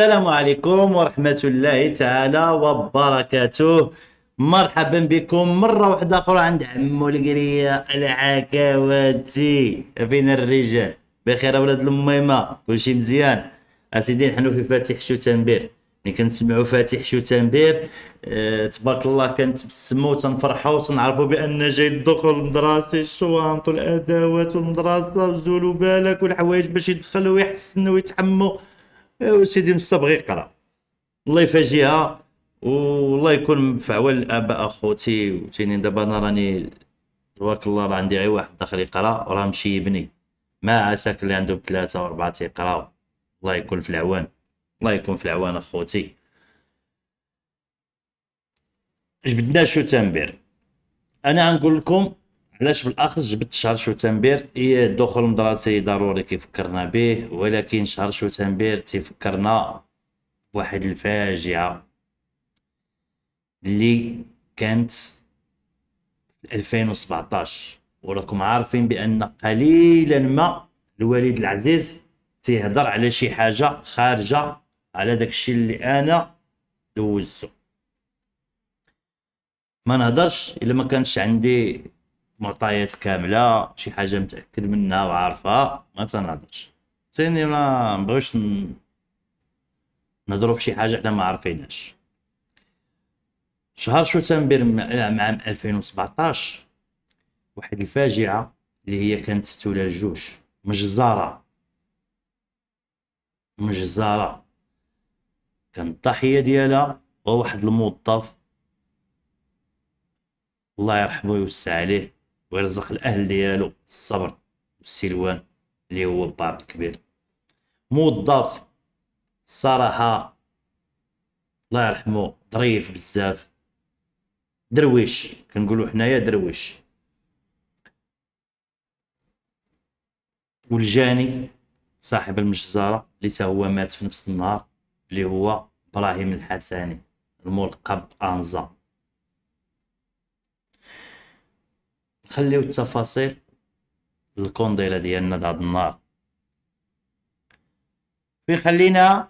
السلام عليكم ورحمة الله تعالى وبركاته. مرحبا بكم مرة واحدة أخرى عند عمو القرية العكاواتي. فين الرجال؟ بخير أولاد الميمة كلشي مزيان. أسيدي نحن في فاتح شوتنبير ملي كنسمعوا فاتح شوتنبير أه تبارك الله كنتبسموا وتنفرحوا وتنعرفوا بأن جاي الدخول المدرسي الشوانط والأدوات والمدرسة وزولوا بالك والحوايج باش يدخلوا ويحسنوا ويتحموا سيدي مصطفى غير يقرأ. الله يفاجئها والله يكون في عوان الاباء أخوتي وتيني. دابا أنا راني تبارك الله راه عندي غير واحد داخل يقرأ وراه مشيبني ما عساك اللي عندهم ثلاثة واربعه تيقراو الله يكون في العوان. الله يكون في العوان أخوتي. جبدنا شو تنبير. أنا غنقول لكم علاش بالاخص جبت شهر شوتنبير؟ هي الدخول المدرسي ضروري كيفكرنا به ولكن شهر شوتنبير تيفكرنا بواحد الفاجعة اللي كانت في 2017 وراكم عارفين بأن قليلا ما الوالد العزيز تيهضر على شي حاجة خارجة على داكشي اللي أنا دوزتو ما نهضرش إلا ما كانش عندي معطيات كاملة شي حاجة متأكد منها وعارفها ما تنهضرش ثاني ما نبغيوش نهضروا في شي حاجة حنا ما عارفينهاش شهر شتنبر عام 2017 واحد الفاجعة اللي هي كانت تولى الجوج. مجزرة. مجزرة. كان الضحية ديالها هو واحد الموظف. الله يرحمه ويوسع عليه. ويرزق الأهل ديالو الصبر والسلوان اللي هو الباب الكبير. موظف الصراحه الله يرحمه ظريف بزاف. درويش كنقولوا حنايا درويش. والجاني صاحب المجزرة اللي تا هو مات في نفس النهار اللي هو إبراهيم الحساني الملقب أنزا. نخليو التفاصيل الكونديلا ديالنا د هاد النهار. فين خلينا؟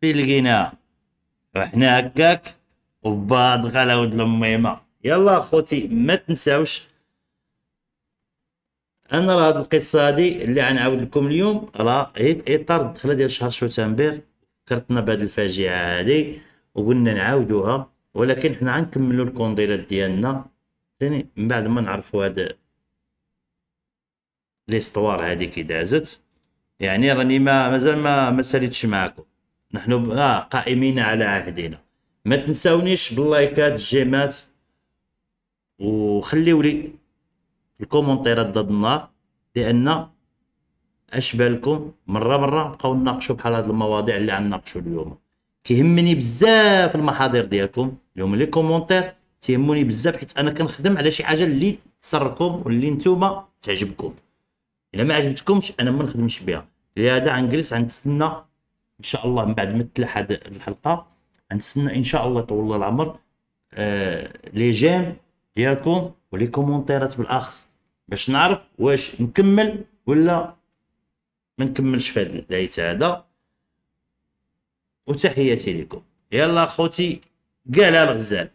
فين لقينا؟ وحنا هكاك وبعض غلا ولد الميمة. يلا أخوتي ما تنساوش أنا راه هاد القصة هادي اللي غنعاود لكم اليوم راه هي إطار الدخلة ديال شهر شتنبر فكرتنا بهاد الفاجعة هادي وقلنا نعاودوها ولكن حنا غنكملوا الكونديلات ديالنا. ثاني من بعد ما نعرفوا هاد l'histoire هادي كي دازت يعني راني ما مازال ما ما ساليتش معكم نحن آه قائمين على عهدنا ما تنساونيش باللايكات الجيمات وخليو لي الكومونتيرات ضد النار لأن أش بالكم؟ مره مرة نبقاو نناقشوا بحال هاد المواضيع اللي غنناقشوا اليوم. كيهمني بزاف المحاضر ديالكم. اليوم les commentaires تيهموني بزاف حيت أنا كنخدم على شي حاجة اللي تسركم واللي نتوما تعجبكم. إلا ما عجبتكمش أنا ما نخدمش بها. لهذا غنجلس غنتسنى إن شاء الله من بعد ما تلاح هذه الحلقة غنتسنى إن شاء الله طول العمر آه les j'aime ديالكم و les commentaires بالأخص باش نعرف واش نكمل ولا ما نكملش في هذا العيت هذا. وتحياتي لكم. يلا خوتي قالها الغزال.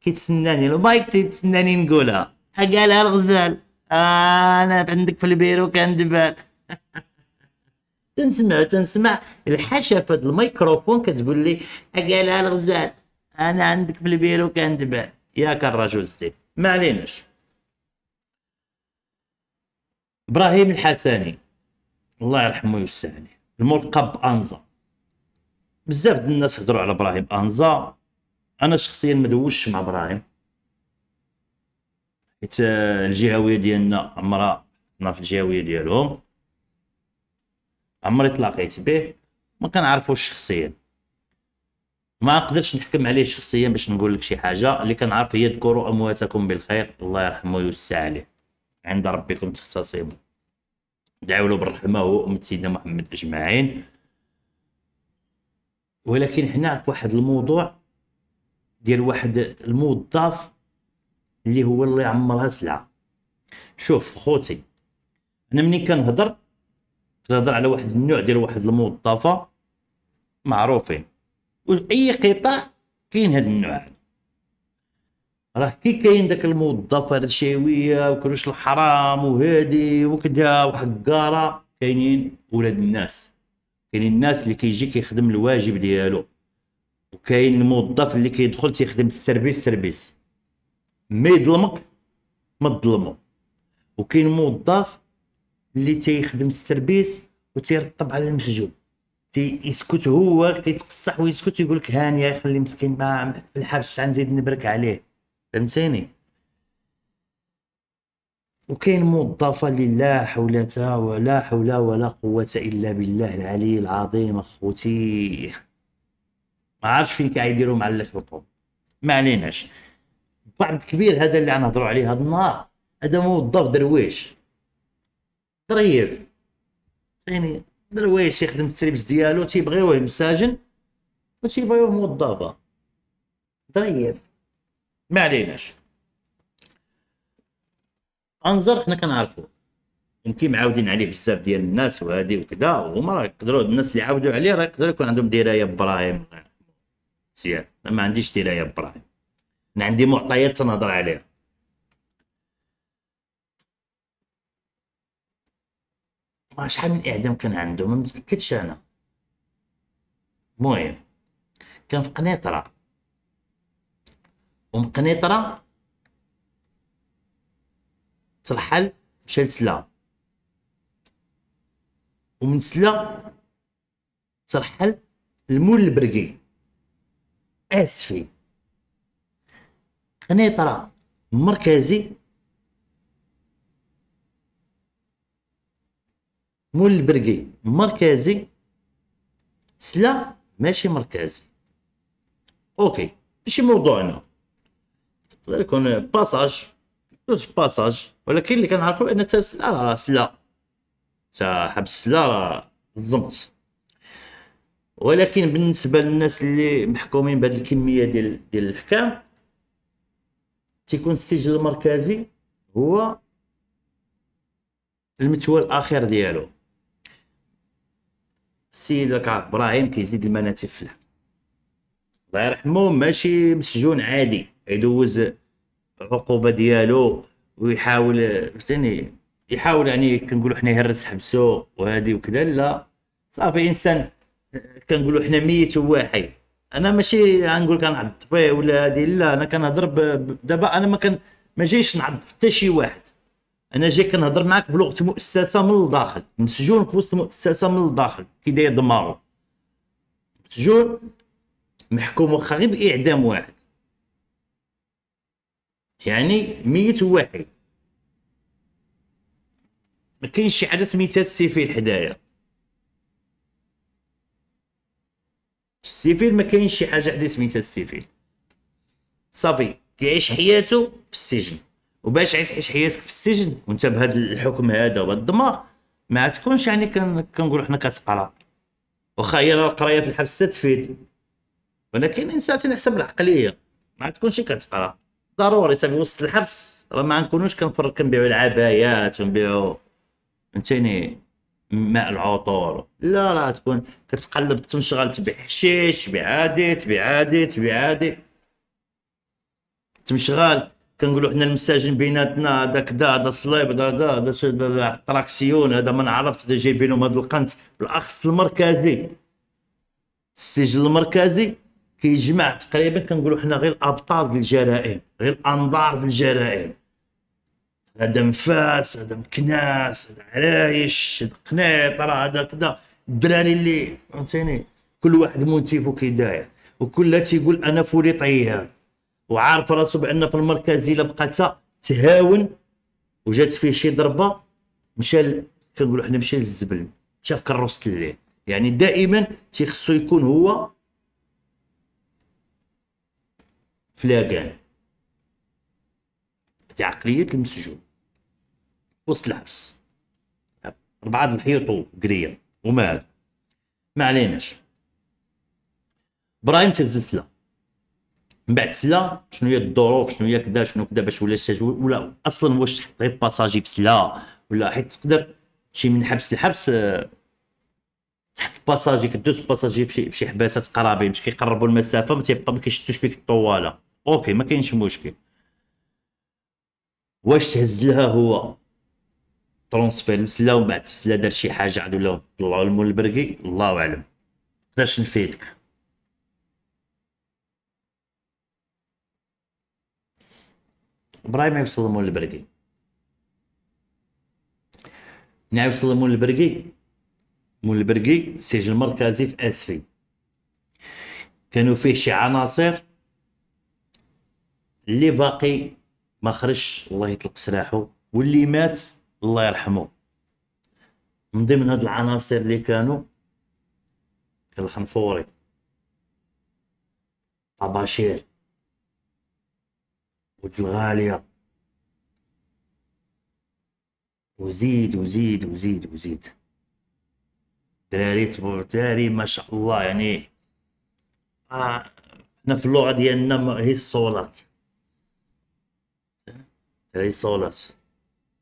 كيتسناني المايك تيتسناني نقولها. قالها الغزال. آه أنا عندك في البيرو كندبال تنسمع تنسمع. الحاشا في هذا الميكروفون كتقول لي قالها الغزال. أنا عندك في البيرو كندبال ياك الرجل الزين ما عليناش. إبراهيم الحساني الله يرحمه ويوسع عليه الملقب انزا بزاف د الناس هضروا على إبراهيم انزا أنا شخصيا ما دوزش مع إبراهيم. حيت الجهوية ديالنا عمرها حنا في الجهوية ديالهم عمري تلاقيت به. ما كنعرفوش شخصيا. ما نقدرش نحكم عليه شخصيا باش نقول لك شي حاجة. اللي كنعرف هي ذكروا أمواتكم بالخير. الله يرحمه ويوسع عليه. عند ربكم تختصموا. دعوا له بالرحمة هو أمة سيدنا محمد أجمعين. ولكن هنا في واحد الموضوع ديال واحد الموظف اللي هو اللي عمرها سلعة. شوف خوتي أنا ملي كنهضر؟ كنهضر على واحد النوع ديال واحد الموظفة معروفين وأي قطاع كاين هاد النوع. راه كي كاين داك الموظف الرشاويه وكروش الحرام وهادي وكذا وحقارة كاينين ولاد الناس. كاينين الناس اللي كيجي كيخدم الواجب ديالو. وكاين الموظف اللي كيدخل تيخدم ال service service ما يظلمك ما تظلمو. وكاين موظف اللي تيخدم ال service وتيرطب على المسجون. تيسكت هو كيتقصح ويسكت ويقول لك هاني خلي مسكين ما في الحبس غنزيد نبرك عليه. فهمتيني؟ وكاين موظفة اللي لا حول ولا حول ولا قوة إلا بالله العلي العظيم أخوتي. ما عرفش فين كيديروا مع الخطوب ما عليناش. بعض كبير هذا اللي غنهضروا عليه هذا النهار هذا موظف درويش. طريف. يعني درويش يخدم السريبس ديالو تيبغيوه مساجن و تيبغيوه موظفة. طريف. ما عليناش. أنظر حنا كنعرفو. يمكن معاودين عليه بزاف ديال الناس وهادي وكذا وهما راه يقدروا الناس اللي عاودوا عليه راه يقدر يكون عندهم دراية بابراهيم مزيان ما عنديش درايه بابراهيم أنا عندي معطيات تنهضر عليها. ما شحال من إعدام كان عنده؟ ما متأكدش أنا. المهم كان في قنيطرة. ومن قنيطرة ترحل مشى لسلا ومن سلا ترحل المول البرقي. اسفي قنيطره مركزي. مول البرقي مركزي سلا ماشي مركزي. OK ماشي موضوعنا؟ يقدر يكون passage دوز passage ولكن اللي كنعرفو ان تا سلا. راه سلا تا حبس سلا راه الزمت ولكن بالنسبة للناس اللي محكومين بهذه الكمية ديال ديال الاحكام تيكون السجل المركزي هو المتوى الأخير ديالو. السيد راك إبراهيم كيزيد المناتف في الله يرحمه ماشي مسجون عادي. يدوز العقوبه ديالو ويحاول فهمتني؟ يحاول يعني كنقولوا حنا يهرس حبسو وهادي وكذا. لا. صافي إنسان كنقولوا حنا ميت وواحد أنا ماشي غنقول كنعض. فيه ولا هادي لا أنا كنهضر دابا أنا ما كان ما جايش نعض حتى شي واحد. أنا جاي كنهضر معاك بلغة مؤسسة من الداخل. مسجون في وسط مؤسسة من الداخل. كي داير دماغو. مسجون محكوم واخا غير بإعدام واحد. يعني ميت واحد. ما كاينش شي حاجة سميتها ال civil حدايا ال civil ما كاينش شي حاجة حدا سميتها ال civil. صافي كيعيش حياته في السجن. وباش تعيش حياتك في السجن وانت بهذا الحكم هذا وبهذا الدماغ ما تكونش يعني كنقولوا حنا كتقرا. واخا هي القرايه في الحبس تفيد ولكن الانسان تنحسب العقلية. ما تكونش كتقرا. ضروري صافي وسط الحبس. راه ما نكونوش كنفرق كنبيعوا العبايات ونبيعوا فهمتيني؟ ماء العطور. لا لا تكون كتقلب تنشغل تبيع حشيش تبيع عادي تبيع عادي تبيع عادي. تمشغال كنقولوا حنا المساجن بيناتنا هذا كذا هذا الصليب هذا هذا التراكسيون هذا ما نعرفش هذا جايبينهم هذا القنت. بالأخص المركزي. السجن المركزي كيجمع تقريبا كنقولوا حنا غير الأبطال ديال الجرائم غير الأنظار ديال الجرائم. هذا مفاس هذا مكناس هذا عرايش هذا قنيطره هذا كذا. الدراري اللي فهمتيني؟ كل واحد motif و كي داير وكلها تيقول أنا فولي طيار وعارف راسو بأن في المركزي إلا بقات تهاون وجات فيه شي ضربة مشى كنقولوا حنا مشى للزبل. مشى في كروسه الليل يعني دائما تيخصو يكون هو فلاقان. هذه عقلية المسجون. وسط الحبس أربعة الحيط وقرية ومال ما عليناش إبراهيم تهز سلا من بعد سلا شنو هي الظروف شنو هي كذا شنو كذا باش ولا ولا أصلا واش تحط غير باساجي بسلا ولا حيت تقدر تمشي من حبس لحبس باساجي كدوز باساجي فشي فشي حباسات قرابين باش كيقربوا المسافة ما تيبقى ما كيشدوش بك الطوالة. OK ما كاينش مشكل. واش تهز لها هو؟ transfert ن سلا ومن بعد ف سلا دار شي حاجة عاد ولا طلعوا لمول البرقي الله أعلم. نقدرش نفيدك؟ إبراهيم يوصل المول البرقي. منين يوصل المول البرقي. مول البرقي السجن المركزي في آسفي. كانوا فيه شي عناصر اللي باقي ما خرجش الله يطلق سراحه واللي مات الله يرحمه. من ضمن هاد العناصر اللي كانوا كان الخنفوري طباشير. ود الغالية. وزيد وزيد وزيد وزيد. دراري تبور دراري ما شاء الله يعني آه إحنا في اللغة ديالنا هي الصولات. دراري صولات.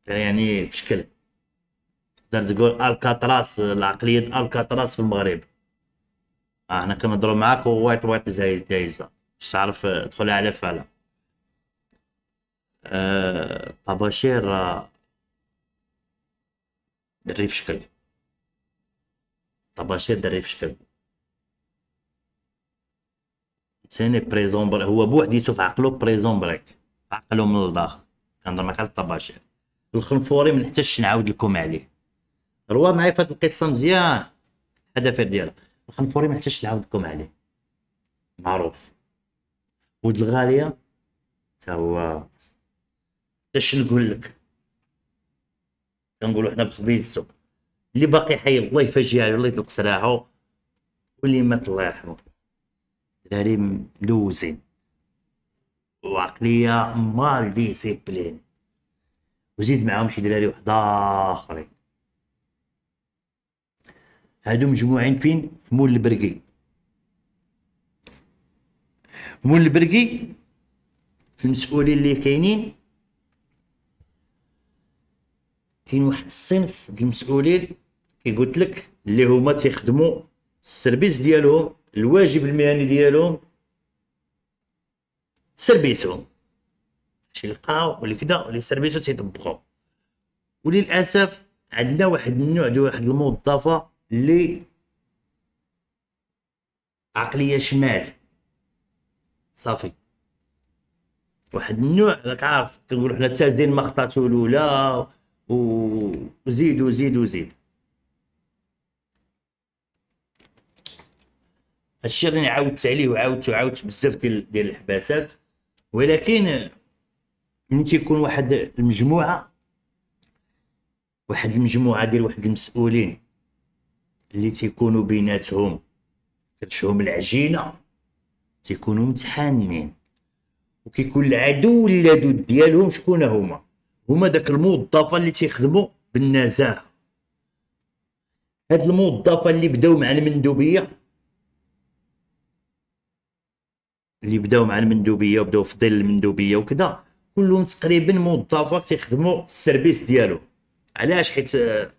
يعني بشكل. تقدر تقول الكاتراس العقلية الكاتراس في المغرب. آه إحنا كنهضرو معاك ووايت وايت زي دايزة مش تعرف تدخل على فعلا. آه طباشير آه دري في شكل طباشير دري في شكل. ثاني بريزون هو بوحديتو في عقلو بريزون بريك عقلو من الداخل. كنهضر معاك على الطباشير الخنفوري ما نحتاجش نعاود لكم عليه. روا معايا في هاد القصة مزيان الحذافير ديالها. الخنفوري ما نحتاجش نعاود لكم عليه. معروف. ود الغالية تا هو. اش نقول لك؟ كنقولوا حنا بخبيزتو اللي باقي حي الله يفجي عليه الله يطلق سراحه واللي مات الله يرحمه دراري مدوزين. وعقلية مال discipline وزيد معاهم شي دراري واحد آخرين. هادو مجموعين فين؟ في مول البرقي. مول البرقي في المسؤولين اللي كاينين. كاين واحد الصنف ديال المسؤولين كي قلت لك اللي هما تيخدموا ال service ديالهم الواجب المهني ديالهم service هم. شي اللي قراو واللي كدا واللي service و تيطبقوا وللأسف عندنا واحد النوع ديال واحد الموظفة اللي عقلية شمال. صافي. واحد النوع راك عارف كنقولوا حنا تازين ما خطاتو الأولى وزيد وزيد وزيد هادشي اللي عاودت عليه وعاودت وعاودت بزاف ديال الحباسات. ولكن من تيكون واحد المجموعة واحد المجموعة ديال واحد المسؤولين اللي تيكونوا بيناتهم كتشهم العجينة تيكونوا متحانين. وكيكون العدو اللدود ديالهم شكون هما؟ هما داك الموظفة اللي تيخدموا بالنزاهة. هاد الموظفة اللي بداو مع المندوبية اللي بداو مع المندوبية وبداو في ظل المندوبية وكذا. كلهم تقريبا موظفات تيخدموا السيرفيس ديالو. علاش؟ حيت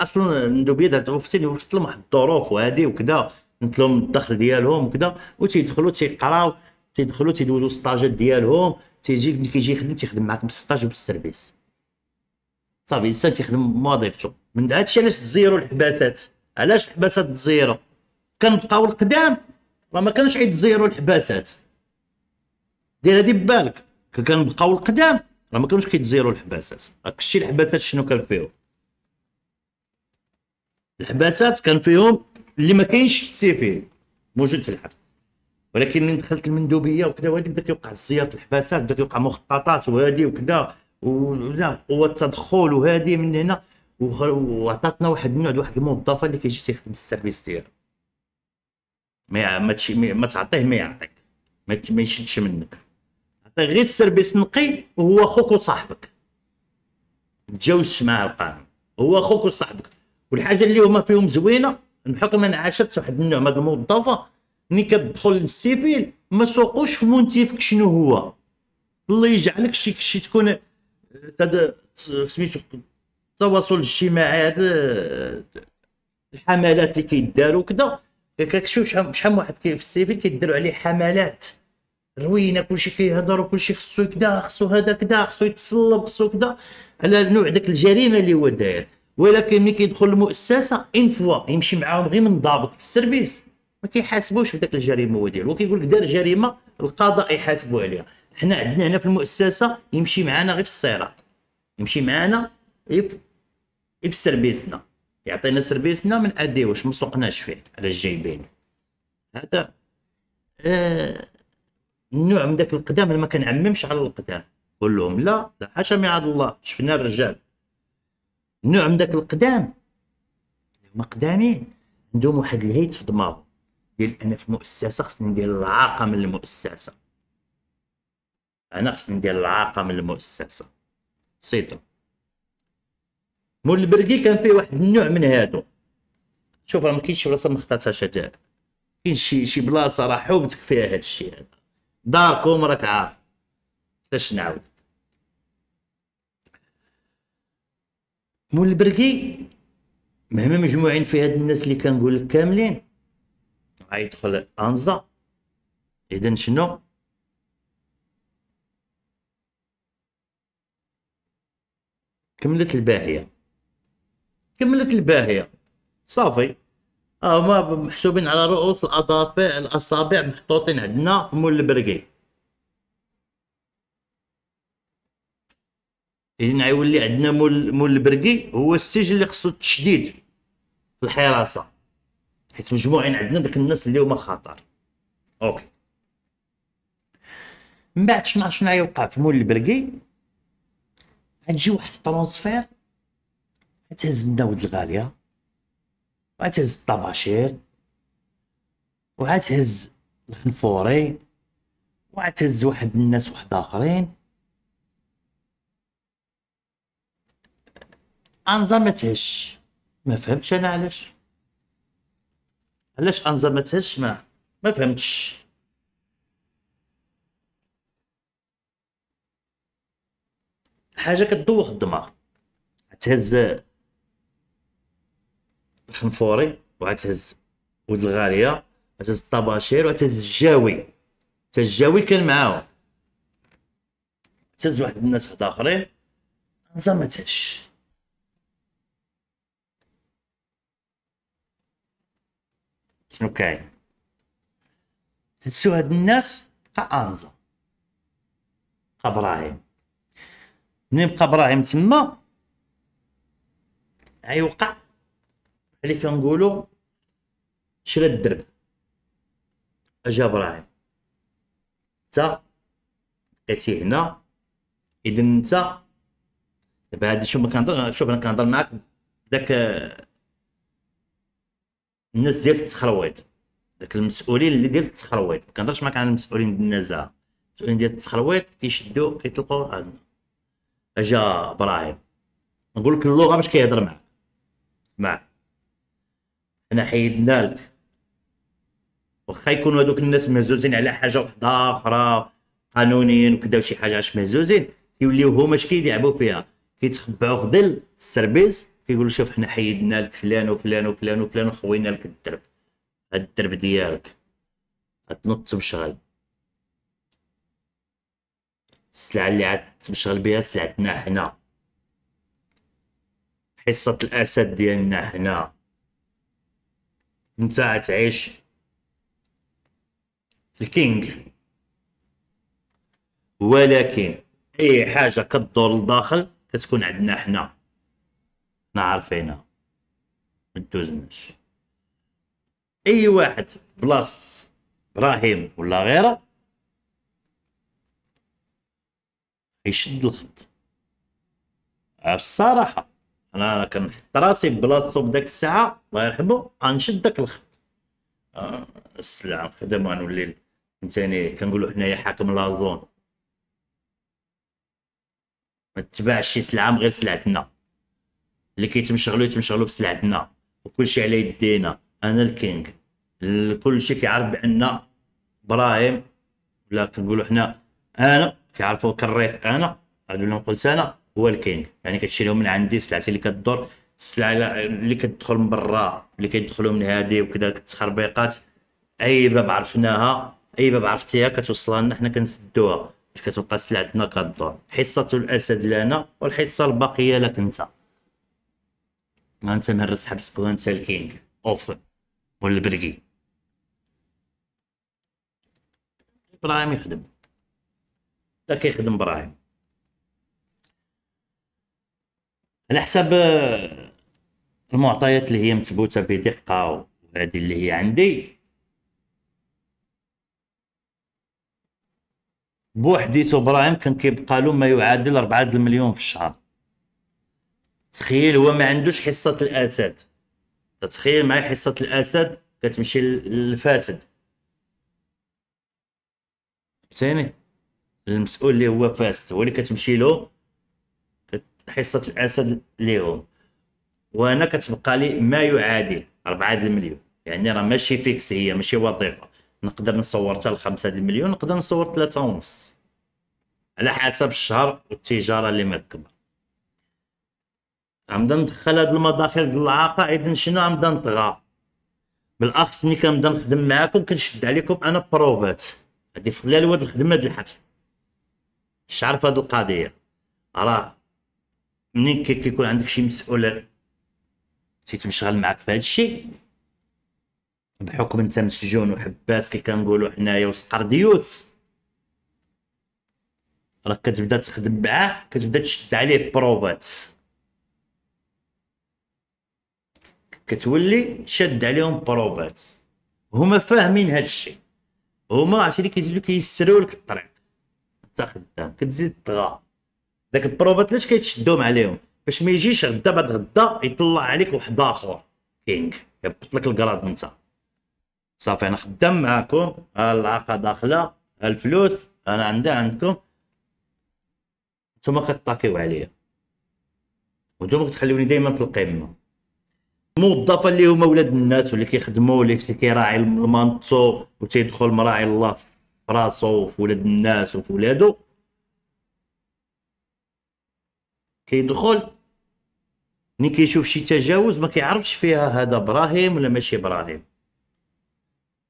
أصلا المندوبيه وفتين وفت لهم واحد الظروف وهادي وكذا قلت لهم الدخل ديالهم وكذا وتيدخلوا تيقراو تيدخلوا تيدوزوا السطاجات ديالهم تيجي ملي كيجي يخدم تيخدم معاك بال stage وبال service. صافي الإنسان تيخدم وظيفته من هادشي علاش تزيرو الحباسات؟ علاش الحباسات تزيرو كنبقاو القدام راه ما كانوش يتزيروا الحباسات. دير هادي ببالك. كنبقاو القدام راه ما كانوش كيتزيروا الحباسات راك شتي الحباسات شنو كان فيهم؟ الحباسات كان فيهم اللي ما كاينش في ال civil موجود في الحبس. ولكن من دخلت المندوبية وكذا وهادي بدا كيوقع الزيار الحباسات بدا كيوقع مخططات وهادي وكذا ولا قوة التدخل وهادي من هنا. وعطاتنا واحد النوع واحد الموظفة اللي كيجي تيخدم ال service ديالو. ما ما, تعطيه ما يعطيك. ما يشدش منك. غير ال service نقي وهو خوك وصاحبك. تجاوزش معاه القانون هو خوك وصاحبك. والحاجة اللي هما فيهم زوينة بحكم أنا عاشرت واحد النوع من الموظفة ملي كتدخل لل civil ما سوقوش منتفك شنو هو. الله يجعلك شي شي تكون سميتو التواصل الاجتماعي هذا الحملات اللي كيداروا كذا كتشوف شحال شحال واحد في ال civil كيديروا عليه حملات. روينه كلشي كيهضر وكلشي خصو كدا خصو هذا كدا خصو يتصلب خصو كدا. على نوع داك الجريمة اللي هو داير. ولكن ملي كيدخل المؤسسة une fois يمشي معاهم غير من ضابط في ال service ما كيحاسبوش بداك الجريمة هو ديالو وكيقول لك دار جريمة القضاء يحاسبوا عليها. حنا عندنا هنا في المؤسسة يمشي معنا غير في الصيرات يمشي معنا غير في سربيسنا. يعطينا سربيسنا من اديوش ما سوقناش فيه على الجايبين هذا. آه النوع من داك القدام ما كنعممش على القدام. قول لهم لا لا حاشا ميعاد الله. شفنا الرجال. نوع من داك القدام. هما قدامين عندهم واحد الهيت في دماغهم. ديال أنا في مؤسسة خصني ندير العاقة من المؤسسة. أنا خصني ندير العاقة من المؤسسة. c'est tout. مول البرقي كان فيه واحد النوع من هادو. شوف راه ما كاينش بلاصة ما اختارتهاش كاين شي شي بلاصة راه حوبتك فيها هاد هذا. داركم راك عارف. باش نعاود مول البرقي مهما مجموعين في هاد الناس اللي كنقول لك كاملين غيدخل أنزا. اذا شنو؟ كملت الباهية. كملت الباهية. صافي. هما محسوبين على رؤوس الاظافر الأصابع محطوطين عندنا في مول البرقي. اذا غيولي عندنا مول مول البرقي هو السجن اللي خصو التشديد في الحراسة حيت مجموعين عندنا داك الناس اللي هما خطر. OK. من بعد شنو شنو غيوقع في مول البرقي؟ غتجي واحد ال transfert غتهز لنا ولد الغالية. وغتهز الطباشير وغتهز الخنفوري وغتهز واحد الناس واحد آخرين. انزا ما تهش ما فهمتش أنا علاش. علاش انزا ما تهش ما؟ ما فهمتش. حاجة كتدوخ الدماغ. تهز الخنفوري وغتهز ولد الغالية غتهز الطباشير وغتهز الجاوي. حتى الجاوي كان معاهم. تهز واحد الناس واحد آخرين. أنزا ما تهش. شنو كاين؟ هادشو هاد الناس بقى أنزا. بقى إبراهيم. منين بقى إبراهيم تما؟ غيوقع اللي كنقولوا شرا الدرب. أجا إبراهيم. أنت بقيتي هنا. إذا أنت دابا هادي شوف كنهضر شوف أنا كنهضر معاك داك الناس ديال التخرويط داك المسؤولين اللي ديال التخرويط ما كنهضرش معاك على المسؤولين ديال النزاهه المسؤولين ديال التخرويط كيشدو كيطلقوا أجا إبراهيم. نقول لك اللغة باش كيهضر معاك. مع حنا حيدنا لك واخا يكونوا هذوك الناس مهزوزين على حاجة وحدة أخرى قانونيا وكذا وشي حاجة اش مهزوزين كيوليو هما اش كيلعبوا فيها. كيتخبعوا خدل السربيس كيقولوا شوف حنا حيدنا لك فلان وفلان وفلان وفلان وخوينا لك الدرب. هاد الدرب ديالك. غتنط مشغل السلعة اللي عاد تمشغل بها سلعتنا حنا. حصة الأسد ديالنا حنا. انت غتعيش الكينج ولكن أي حاجة كدور لداخل كتكون عندنا حنا. حنا عارفينها مدوزناش أي واحد بلاصة إبراهيم ولا غيره يشد الخط. بصراحة. أنا كنحط راسي بلاصتو بداك الساعة الله يرحمه غنشد داك الخط آه السلعة. نخدم غنولي فهمتاني كنقولو حنايا حاكم la zone ما تباعش شي سلعة من غير سلعتنا. اللي كيتمشغلو يتمشغلو في سلعتنا. وكلشي على يدينا. أنا ال king. كلشي كيعرف بأن إبراهيم ولا كنقولو حنا أنا كيعرفوا كريت أنا. هادو اللي قلت أنا هو ال king. يعني كتشريهم من عندي سلعتي اللي كدور السلعه اللي كتدخل من برا اللي كيدخلوا من هادي وكذا التخربيقات أي باب عرفناها أي باب عرفتيها كتوصلها لنا حنا كنسدوها. كتبقى سلعتنا كدور حصة الأسد لنا والحصة الباقية لك أنت. أنت مهرس حبسك وانت ال king اوف والبرقي. إبراهيم يخدم. تا كيخدم إبراهيم. على حسب المعطيات اللي هي مثبوته بدقة وهذه اللي هي عندي. بوحديته إبراهيم كان كيبقى له ما يعادل 4 المليون في الشهر. تخيل هو ما عندوش حصة الأسد. تتخيل معي حصة الأسد كتمشي للفاسد. فهمتيني؟ المسؤول اللي هو فاسد هو اللي كتمشي له. حصة الأسد ليهم وأنا كتبقى لي ما يعادل 4 المليون. يعني راه ماشي فيكس هي ماشي وظيفة. نقدر نصور حتى ل 5 المليون نقدر نصور 3 ونص. على حسب الشهر والتجارة اللي مركبه غنبدا ندخل هاد المداخل ديال العقائد شنو غنبدا نطغى؟ بالأخص ملي كنبدا نخدم معاكم كنشد عليكم أنا بروفات. هادي في خلال هاد الخدمة ديال الحبس. عارف هاد القضية. راه منين كيكون عندك شي مسؤول تيتمشغل معاك في هاد الشيء بحكم انت مسجون وحباس كي كنقولوا حنايا وسقرديوس راك كتبدا تخدم معاه كتبدا تشد عليه بروفات كتولي شاد عليهم بروفات هما فاهمين هاد الشيء هما عرفتي اللي كيزيدو كيسروا لك الطريق انت خدام كتزيد طغى داك البروفات علاش كيتشدوهم عليهم؟ باش ما يجيش غدا بعد غدا يطلع عليك واحد آخر. king. يهبط لك ال grade انت. صافي أنا خدام معاكم. العاقه داخلة. الفلوس أنا عندي عندكم. نتوما كتطاكيو عليا. وانتوما كتخليوني دائما في القمة. الموظفه اللي هما ولاد الناس واللي كيخدموا واللي كيراعي المانطو وتيدخل مراعي الله في راسو وفي ولاد الناس وفي ولادو. كيدخل. ملي كيشوف شي تجاوز ما كيعرفش فيها هذا إبراهيم ولا ماشي إبراهيم.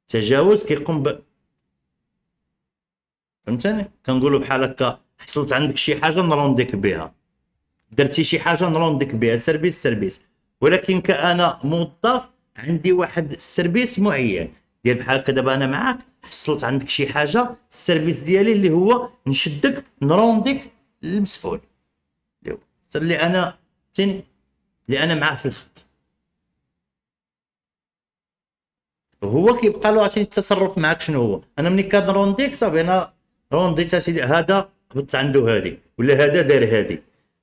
تجاوز كيقوم ب فهمتني؟ كنقولوا بحال هكا حصلت عندك شي حاجة نرونديك بها. درتي شي حاجة نرونديك بها service service ولكن كأنا موظف عندي واحد ال service معين. ديال بحال هكا دابا أنا معاك حصلت عندك شي حاجة ال service ديالي اللي هو نشدك نرونديك للمسؤول اللي أنا فهمتيني اللي أنا معاه في الخط هو كيبقى له عرفتي التصرف معاك شنو هو؟ أنا ملي كنرونديك صافي أنا رونديت هذا قبضت عنده هذه ولا هذا دار هذه.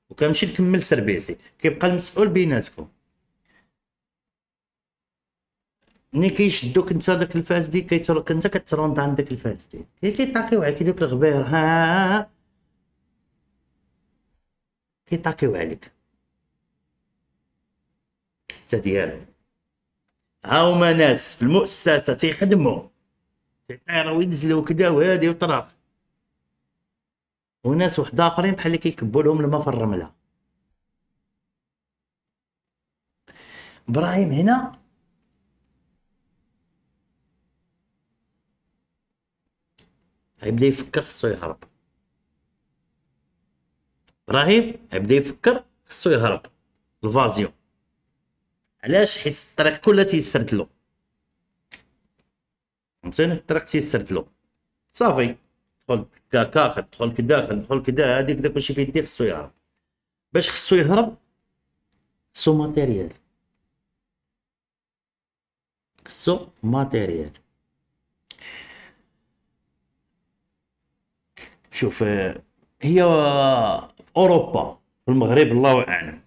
وكنمشي نكمل سربيسي. كيبقى المسؤول بيناتكم. ملي كيشدوك أنت داك الفاسدي كيترك انت كتروند عند داك الفاسدي كيطاكيو عليك دوك الغبير ها. كيطاكيو عليك حتى ديالهم هاهما ناس في المؤسسة تيخدموا تيطيروا وينزلوا كدا وهادي وطرق وناس واحد آخرين بحال اللي كيكبوا لهم الماء في الرمله إبراهيم هنا. غيبدا يفكر خصو يهرب. إبراهيم غيبدا يفكر خصو يهرب l'évasion علاش؟ حيت الطريق كلها تيسرت له. فهمتيني الطريق تيسرت له. صافي. تدخل كاكا تدخل كدا تدخل كدا. هذيك داك كلشي في يديه خصو يهرب باش خصو يهرب خصو matériel. خصو matériel. شوف هي في أوروبا في المغرب الله أعلم.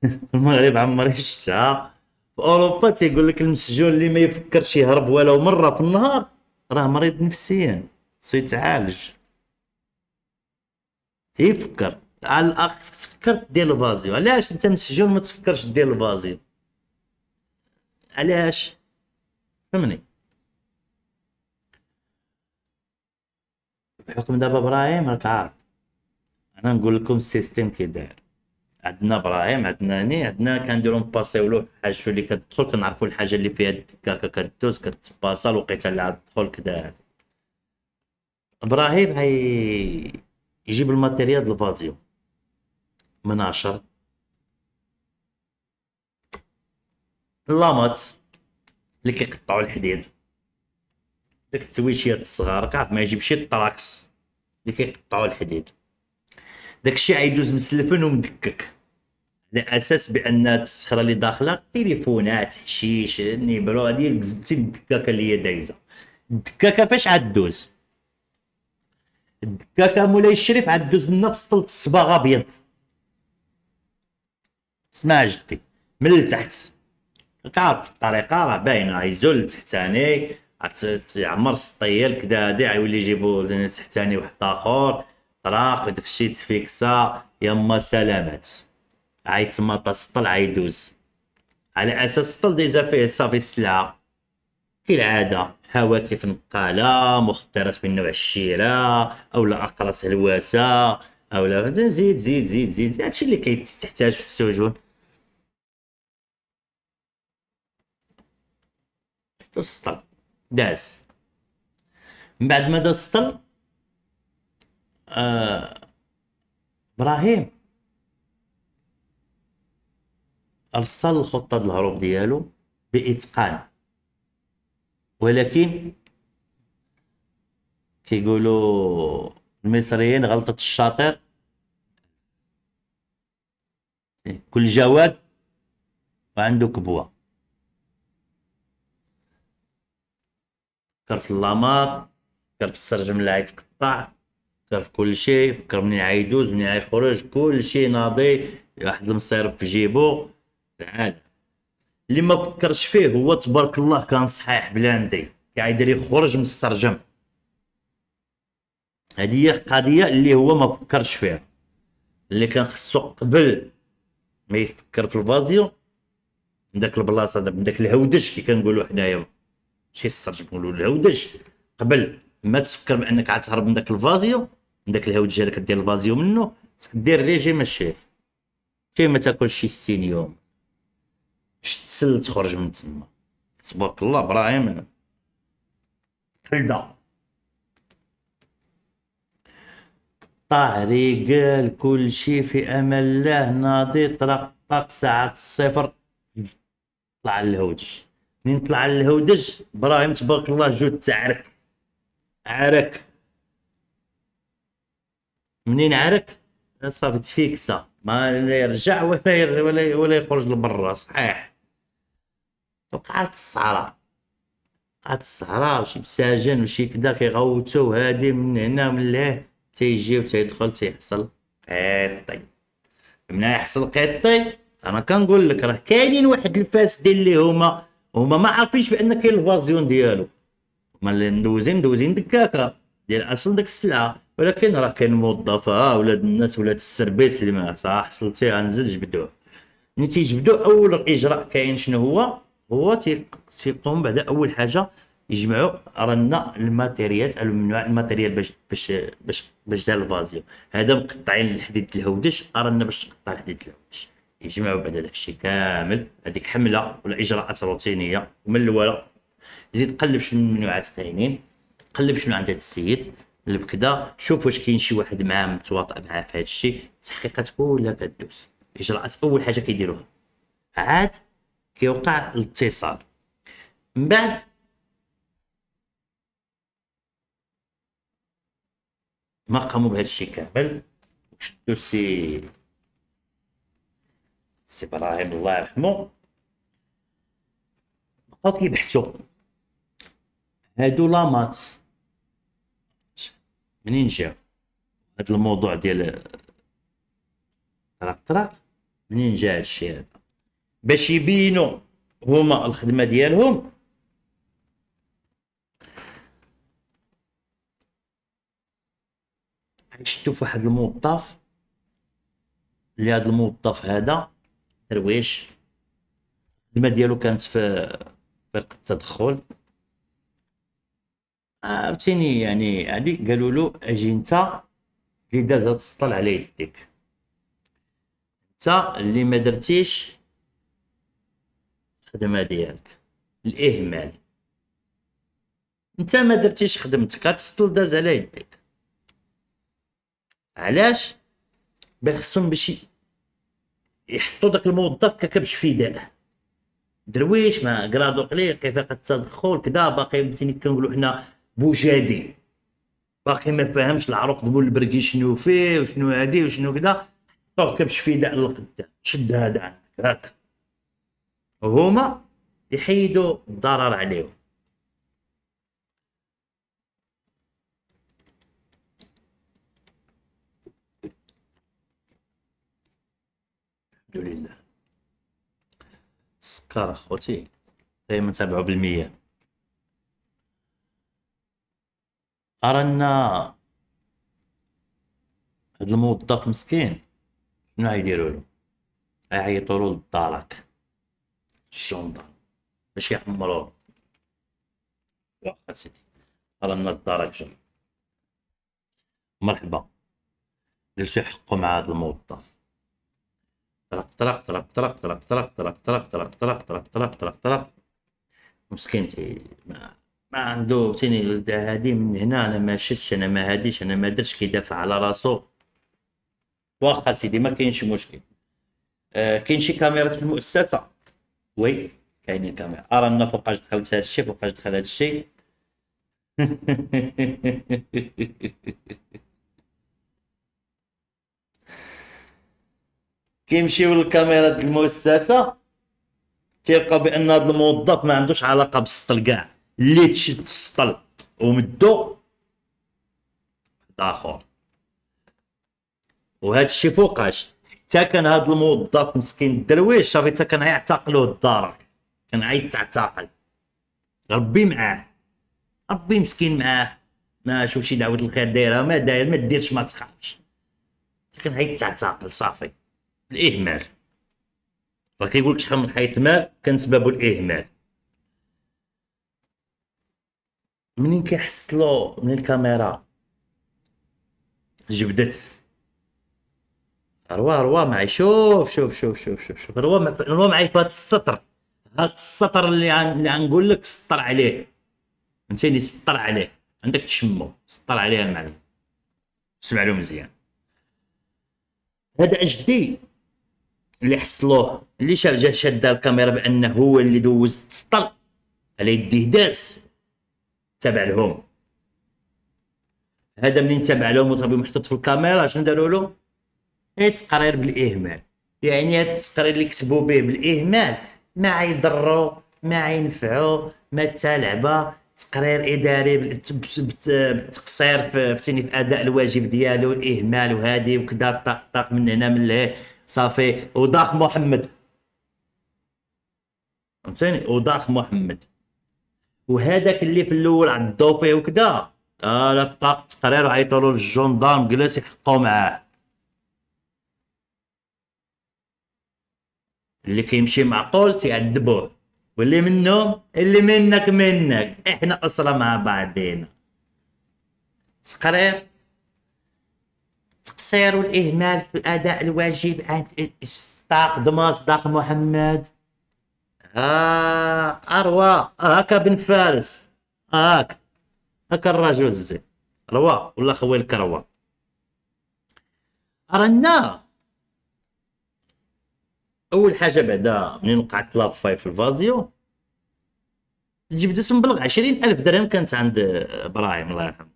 في المغرب عمري شفتها في أوروبا تيقول لك المسجون اللي ما يفكرش يهرب ولو مرة في النهار راه مريض نفسيا خصو يتعالج يفكر. على الاقل تفكر دير l'évasion. علاش أنت مسجون ما تفكرش دير l'évasion؟ علاش؟ فهمني. بحكم دابا إبراهيم راك عارف. أنا نقول لكم ال système كي داير عندنا إبراهيم عندنا ني عندنا كنديرو نباسيو له حاجة اللي كتدخل كنعرفو الحاجة اللي فيها الدكاكه كدوز كتباسا الوقيته اللي غتدخل كدا. إبراهيم هي يجيب ال matériel ديال l'évasion مناشر اللامات اللي كيقطعوا الحديد. داك التويشيات الصغار كعرف ما يجيبش الطراكس اللي كيقطعوا الحديد. داكشي عيدوز مسلفن ومدكك. على أساس بأن الصخرة اللي داخلة تليفونات حشيش نيبرو هادي قزتي الدكاكه اللي هي دايزة. الدكاكة فاش عاد دوز؟ الدكاكة مولاي الشريف عاد دوز لنا في سطلت الصباغ أبيض. اسمع جدي من التحت كعرف الطريقة راه باينة يزول تحتاني يعمر السطيل كدا هادي يولي يجيبو تحتاني واحد آخر. طراق وداك تفيكسا. يما سلامات. عيتما السطل عيدوز على أساس السطل ديزا فيه صافي السلعة. كالعاده هواتف نقالة مخدرات من نوع الشيرة اولا أقراص هلواسة اولا زيد زيد زيد زيد. هادشي اللي كيتحتاج في السجون. السطل داز. من بعد ما داز السطل آه إبراهيم أرسل الخطة الهروب ديالو بإتقان. ولكن كيقولوا المصريين غلطة الشاطر. كل جواد وعنده كبوة. فكر في اللاماط فكر في السرجم اللي غيتقطع فكر في كل شيء فكر منين عيدوز منين عيخرج كل شيء ناضي. واحد المصيرف في جيبو العالم اللي ما فكرش فيه هو تبارك الله كان صحيح بلاندي قاعد يخرج من السرجم. هذه هي القضية اللي هو ما فكرش فيها. اللي كان خصو قبل ما يفكر في l'évasion. من داك البلاصة داك الهودج كي كنقولوا حنايا. ماشي السرج نقولوا الهودج قبل ما تفكر بأنك غتهرب من داك l'évasion من داك الهودج اللي كدير l'évasion منه دير ريجيم الشيف فيه ما تاكلش شي 60 يوم. تسل تخرج من تما. تبارك الله إبراهيم حلده قطع رجال كل شي في أمل الله ناضي طرق طق ساعة الصفر. طلع الهودج. منين طلع الهودج؟ إبراهيم تبارك الله جود تعرك. عرك. منين عرك؟ صافي تفيكسا ما يرجع ولا ولا ولا يخرج لبرا صحيح. وقعت الصحراء. قعدت الصحراء وشي مساجن وشي كدا كيغوتو هادي من هنا من لهيه تيجي وتيدخل تيحصل قيطي من يحصل قيطي أنا كنقول لك راه كاينين واحد الفاسدين اللي هما هما ما عارفينش بأن كاين الفازيون ديالو. هما اللي ندوزين ندوزين دكاكه ديال أصل ديك السلعة. ولكن راه كاين موظفة ولاد الناس ولاد ال service اللي ما حصلتي غنزل جبدوه ملي تيجبدوا أول إجراء كاين شنو هو؟ هو تيقوم بعد أول حاجة يجمعوا رانا ال matériel الممنوع ال matériel باش باش باش باش دار l'évasion هذا مقطعين الحديد الهودج رانا باش تقطع الحديد الهودج يجمعوا بعد داك الشيء كامل. هذيك حملة ولا اجراءات روتينيه ومن الأول زيد قلب شنو الممنوعات كاينين قلب شنو عند هذا السيد. قلب كذا شوف واش كاين شي واحد معاه متواطئ معاه في هذا الشيء. التحقيقات كلها كدوز. إجراءات أول حاجة كيديروها. عاد كيوقع الاتصال. من بعد ما قاموا بهذا الشيء كامل. وشدوا سي سي إبراهيم الله يرحمه. بقاو كيبحثوا هادو لامات. منين جاو؟ هاد الموضوع ديال طرق طرق منين جا هادشي هذا؟ باش يبينوا هما الخدمة ديالهم. شفتو في واحد الموظف. اللي هذا الموظف هذا درويش الخدمة ديالو كانت في فرقة التدخل. عاوتاني يعني عادي قالوا له أجي أنت اللي داز هاد السطل على يديك. أنت اللي ما درتيش الخدمة ديالك. الإهمال. أنت ما درتيش خدمتك غتسطل داز على يديك. علاش؟ بل خصهم باش يحطوا داك الموظف ككبش فداء درويش ما قرادو قليل كيف التدخل كدا باقي فهمتيني كنقولوا حنا بوجادي باقي ما فاهمش العروق دمول البركي شنو فيه وشنو هادي وشنو كدا. حطوه كبش فداء للقدام. شد هذا عندك هاك. وهما يحيدوا الضرر عليهم. الحمد لله السكر أخوتي دايما تابعوا بالمية. أرى أن هاد الموظف مسكين. شنو غيديروا له؟ غيعيطوا له للدارك الجندر باش يحمروه واخا سيدي. أرى الدارك جا مرحبا. جلسوا يحقوا مع هاد الموظف. طرق طرق طرق طرق طرق طرق طرق طرق طرق طرق طرق طرق طرق طرق مسكين ما ما عنده تيني هادي من هنا أنا ما شفتش أنا ما هاديش أنا ما درتش كيدافع على راسو واخا سيدي ما كاينش مشكل آه كاين شي كاميرات في المؤسسه وي كاينين كاميرا ارى ان فوقاش دخلت هاد الشيء فوقاش دخل هاد الشيء كيمشيو للكاميرا المؤسسة تيلقى بأن هذا الموظف ما عندوش علاقة بالسطل كاع. اللي تشد السطل ومدو آخر. وهذا الشيء فوقاش. حتى كان هذا الموظف مسكين الدرويش صافي حتى كان يعتقلوه الدار كان عايز تعتقل ربي معاه. ربي مسكين معاه. ما شوف شي دعوة الخير دايرها ما داير ما ديرش ما تخافش. كان عايز تعتقل صافي. الإهمال. فكيقول لك شحال من حيث مال؟ كان سببه الإهمال. منين كيحصلوا من الكاميرا؟ جبدت. روا روا معي. شوف شوف شوف شوف شوف شوف. روا روا معي في هذا السطر. هذا السطر اللي عن اللي غنقول لك سطر عليه. فهمتيني سطر عليه. عندك تشمو. سطر عليه المعلم سمع له مزيان. هذا أجدي. اللي حصلوه اللي شاف جا شاد الكاميرا بأنه هو اللي دوز السطل على يديه داس. تابع لهم. هذا منين تابع لهم وطبي محطوط في الكاميرا؟ شنو داروا له؟ تقرير بالإهمال. يعني هاد التقرير اللي كتبوا به بالإهمال. ما يضروا ما ينفعوا ما تالعبه تقرير إداري بالتقصير في في أداء الواجب ديالو الإهمال وهذه وكذا طق طق من هنا من لهيه صافي. وضاخ محمد. فهمتيني؟ وضاخ محمد. وهذاك اللي في الأول عضو فيه وكذا آه لا طاق تقرير عيطوا له الجندارم جلس يحقوا معاه. اللي كيمشي معقول تيعذبوه واللي منهم اللي منك منك. إحنا اسره مع بعضينا. تقرير؟ التقصير والإهمال في الأداء الواجب عند إسقاط مصداق محمد. آه أروى هاكا بن فارس. هاك هاكا الرجل الزين. روا ولا خويا الكروة رانا أول حاجة بعدا منين وقعت لافاي في الفازيو؟ جبت اسم بلغ عشرين ألف درهم كانت عند إبراهيم الله يرحمه.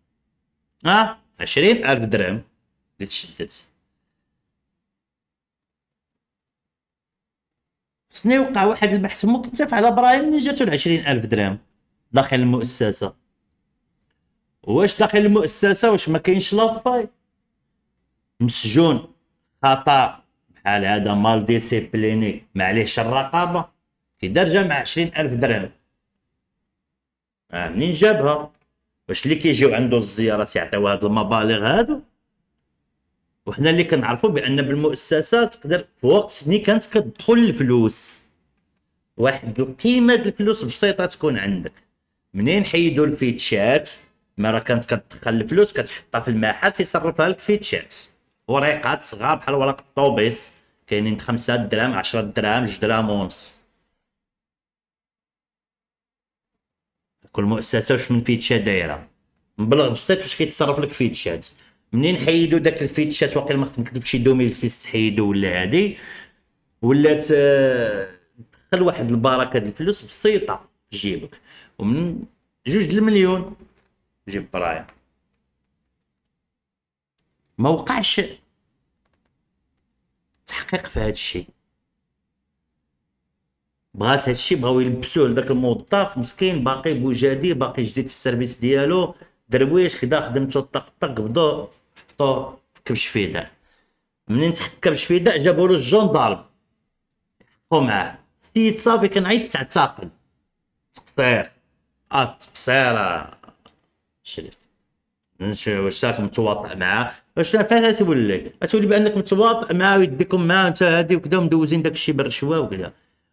آه عشرين ألف درهم. اللي تشدت خصني يوقع واحد البحث مكتف على إبراهيم اللي جاتو العشرين ألف درهم داخل المؤسسة. واش داخل المؤسسة؟ واش ما كاينش لافاي مسجون خطأ. بحال هذا mal discipliné ما عليهش الرقابة. في درجة مع عشرين ألف درهم. آه منين جابها؟ واش اللي كيجيو عنده الزيارات يعطيو هاد المبالغ هادو؟ وحنا اللي كنعرفوا بأن بالمؤسسه تقدر في وقت ملي كانت كتدخل الفلوس. واحد القيمه الفلوس بسيطة تكون عندك. منين حيدوا الفيتشات؟ مره كانت كتدخل الفلوس كتحطها في المحل تيصرفها لك فيتشات. وريقات صغار بحال ورق الطوبيس كاينين خمسة دراهم عشرة دراهم جوج دراهم ونص. كل مؤسسة واش من فيتشا دايرة؟ مبلغ بسيط باش كيتصرف لك فيتشات. منين حيدوا داك الفيتشات واقيلا ما نكتب شي 2006 حيدوا ولا هادي؟ ولات آه، دخل واحد البركة د الفلوس بسيطة في جيبك. ومن جوج المليون جيب برايم. ما وقعش تحقيق في هذا الشيء. بغات هذا الشيء بغاو يلبسوه لذاك الموظف مسكين باقي بوجادي باقي جديد في ال service ديالو. درويش كدا خدمتو طق طق بدو حطوه كبش فداء منين تحت كبش فيداء جابوا له الجون ضارب. معاه. السيد صافي كان عيد تعتقل تقصير. آه تقصير. شريف. واش ساك متواطئ معاه. واش فاش تولي تولي بأنك متواطئ معاه ويديكم معاه انت هادي وكذا ومدوزين داك الشيء بالرشوه وكذا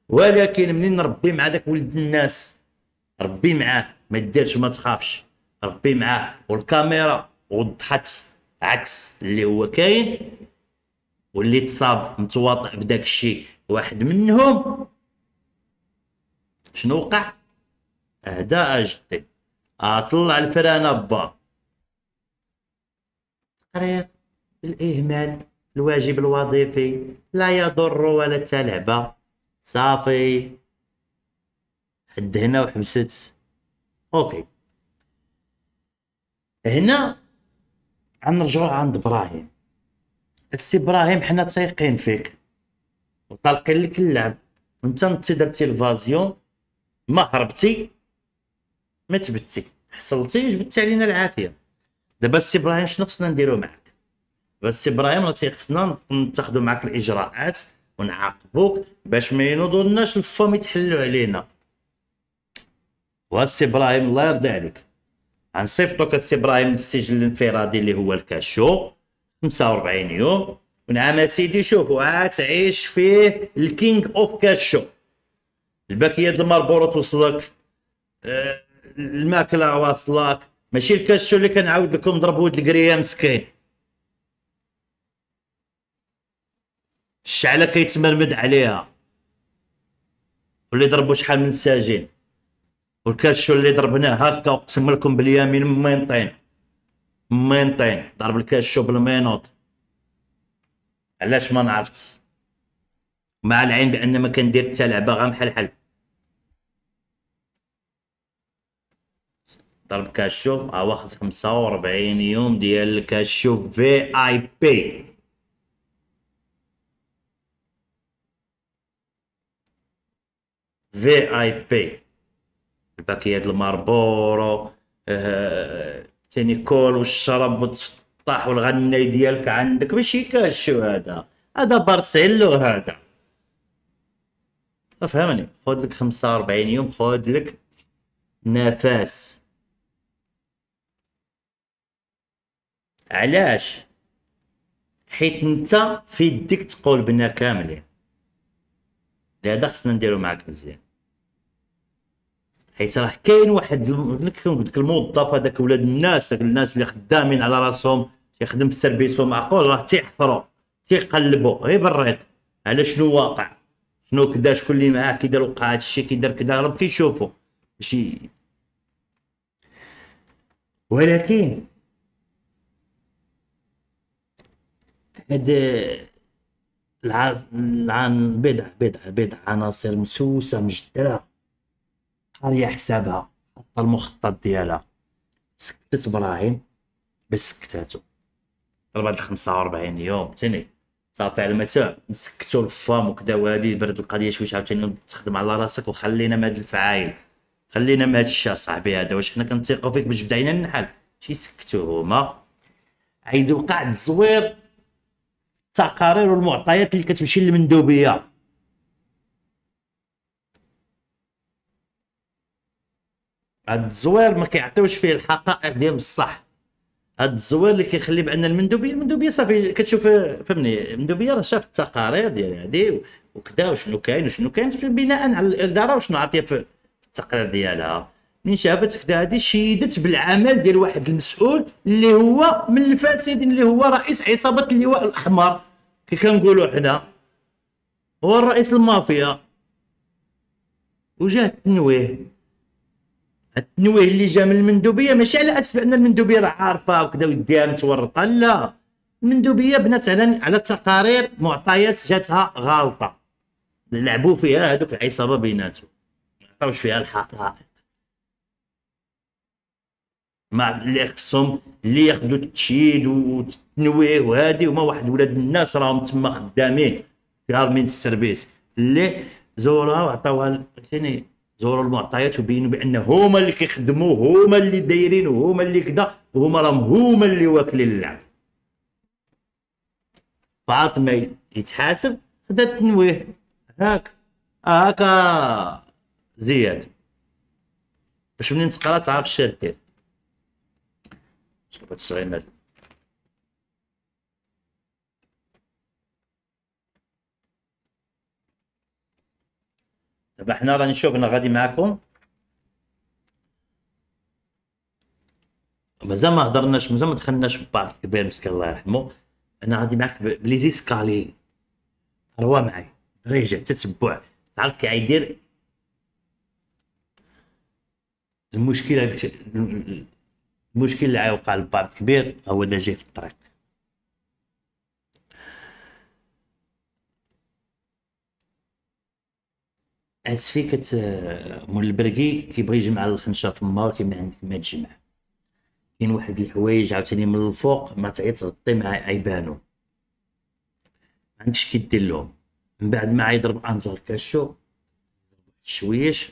ولكن منين نربي مع داك ولد الناس؟ ربي معاه. ما ديرش ما تخافش. ربي معاه. والكاميرا وضحت. عكس اللي هو كاين واللي تصاب متواطئ بداك الشيء واحد منهم شنو وقع؟ اهداء جدي أطلع الفرانه با تقرير الاهمال الواجب الوظيفي لا يضر ولا تلعبه صافي. حد هنا وحبست. OK. هنا غنرجعو عند إبراهيم. السي إبراهيم حنا تايقين فيك. وطالقين لك اللعب. وانت انت درتي l'évasion ما هربتي ما تبتي. حصلتي جبدتي علينا العافية. دابا السي إبراهيم شنو خصنا نديرو معاك؟ دابا السي إبراهيم راه تيخصنا نتاخدو معاك الإجراءات ونعاقبوك باش ما ينوضولناش الفم يتحلوا علينا. وهاد السي إبراهيم الله يرضي عليك. غنصيفطوك السي إبراهيم للسجن الانفرادي اللي هو ال cachot 45 يوم ونعم سيدي شوف تعيش فيه ال king of cachot. الباكيات Marlboro توصلك آه، الماكلة واصلك. ماشي ال cachot اللي كنعاود لكم ضرب ولد القريه مسكين الشعلة كيتمرمد عليها. واللي ضربوا شحال من ساجين. والكاشو اللي ضربناه هكا اقسم لكم باليمين مينطين مينطين ضرب الكاشو بالمينوط علاش ما نعرفت مع العين بأن ما كندير حتى لعبة غا بحال حل ضرب كاشو ها واخد خمسة وربعين يوم ديال الكاشو في اي بي VIP الباكيات Marlboro آه تينيكول والشرب والتفطاح والغناي ديالك عندك. ماشي cachot هذا. هذا Barceló هذا. فهمني خذ لك 45 يوم خذ لك نفس. علاش؟ حيت انت في يديك تقول بنا كاملين. لهذا خصنا نديرو معاك مزيان. حيت راه كاين واحد قلت لك الموظف هذاك ولاد الناس داك الناس اللي خدامين على راسهم تيخدم في ال service و معقول راه تيحفروا تيقلبوا غير بالريط. على شنو واقع؟ شنو كدا شكون اللي معاه كي دار وقع هادشي كي دار كدا راه كيشوفوا ماشي ولكن هاد العن بضع بضع بضع عناصر مسوسة مجدرة. قاريه حسابها حط المخطط ديالها. سكتت إبراهيم؟ باش سكتاتو. بعد 45 يوم ثاني صافي على المتاع نسكتو الفام وكذا وهادي برد القضية شوية عاوتاني تخدم على راسك وخلينا من هاد الفعايل. خلينا من هاد الشيء صاحبي هذا واش حنا كنثيقوا فيك باش بدينا النحل شي سكتو هما. عيد وقع التزوير التقارير والمعطيات اللي كتمشي للمندوبية. هاد الزوير ما كيعطيوش فيه الحقائق ديال بصح. هاد الزوير اللي كيخلي بأن المندوبية المندوبية صافي كتشوف فهمني المندوبية راه شافت التقارير ديال هادي وكذا وشنو كاين وشنو كاين بناء على الإدارة وشنو عطيه في التقرير ديالها. من شافت كذا هادي شيدت بالعمل ديال واحد المسؤول اللي هو من الفاسدين اللي هو رئيس عصابة اللواء الأحمر. كي كنقولوا حنا هو الرئيس المافيا. وجاه التنويه. التنويه اللي جا من المندوبية ماشي على أساس ان المندوبية راه عارفة وكذا وديها متورطة لا. المندوبية بنات على على تقارير معطيات جاتها غالطة. لعبوا فيها هذوك العصابة بيناتهم. ما عطاوش فيها الحقائق ما اللي خصهم اللي ياخذوا التشييد والتنويه وهادي هما واحد ولاد الناس راهم تما خدامين. في من السيرفيس. اللي زوروها وعطاوها فهمتيني زوروا المعطيات وبينوا بأن هما اللي كيخدموا هما اللي دايرين وهما اللي كذا وهما راهم هما اللي واكلين اللعب. فاطمة يتحاسب خدا التنويه هاك هاكا زياد. باش منين تقرا تعرف اش دير شوف هاد الناس دابا حنا راني نشوف أنا غادي معاكم مازال ما هضرناش مازال ما دخلناش في بعض كبير مسكين الله يرحمه. أنا غادي معاك بلي زيسكالي روا معايا رجع تتبع. تعرف كي غيدير المشكلة المشكل اللي غيوقع لبعض كبير هو دا جاي في الطريق. اسفي كت مول البرقي كيبغي يجمع الخنشه فما ولكن ما عندك ما تجمع. كاين واحد الحوايج عاوتاني من الفوق ما تعيط تغطي مع عيبانو. ما عندكش كي دير لهم. من بعد ما يضرب انزر كاشو شويش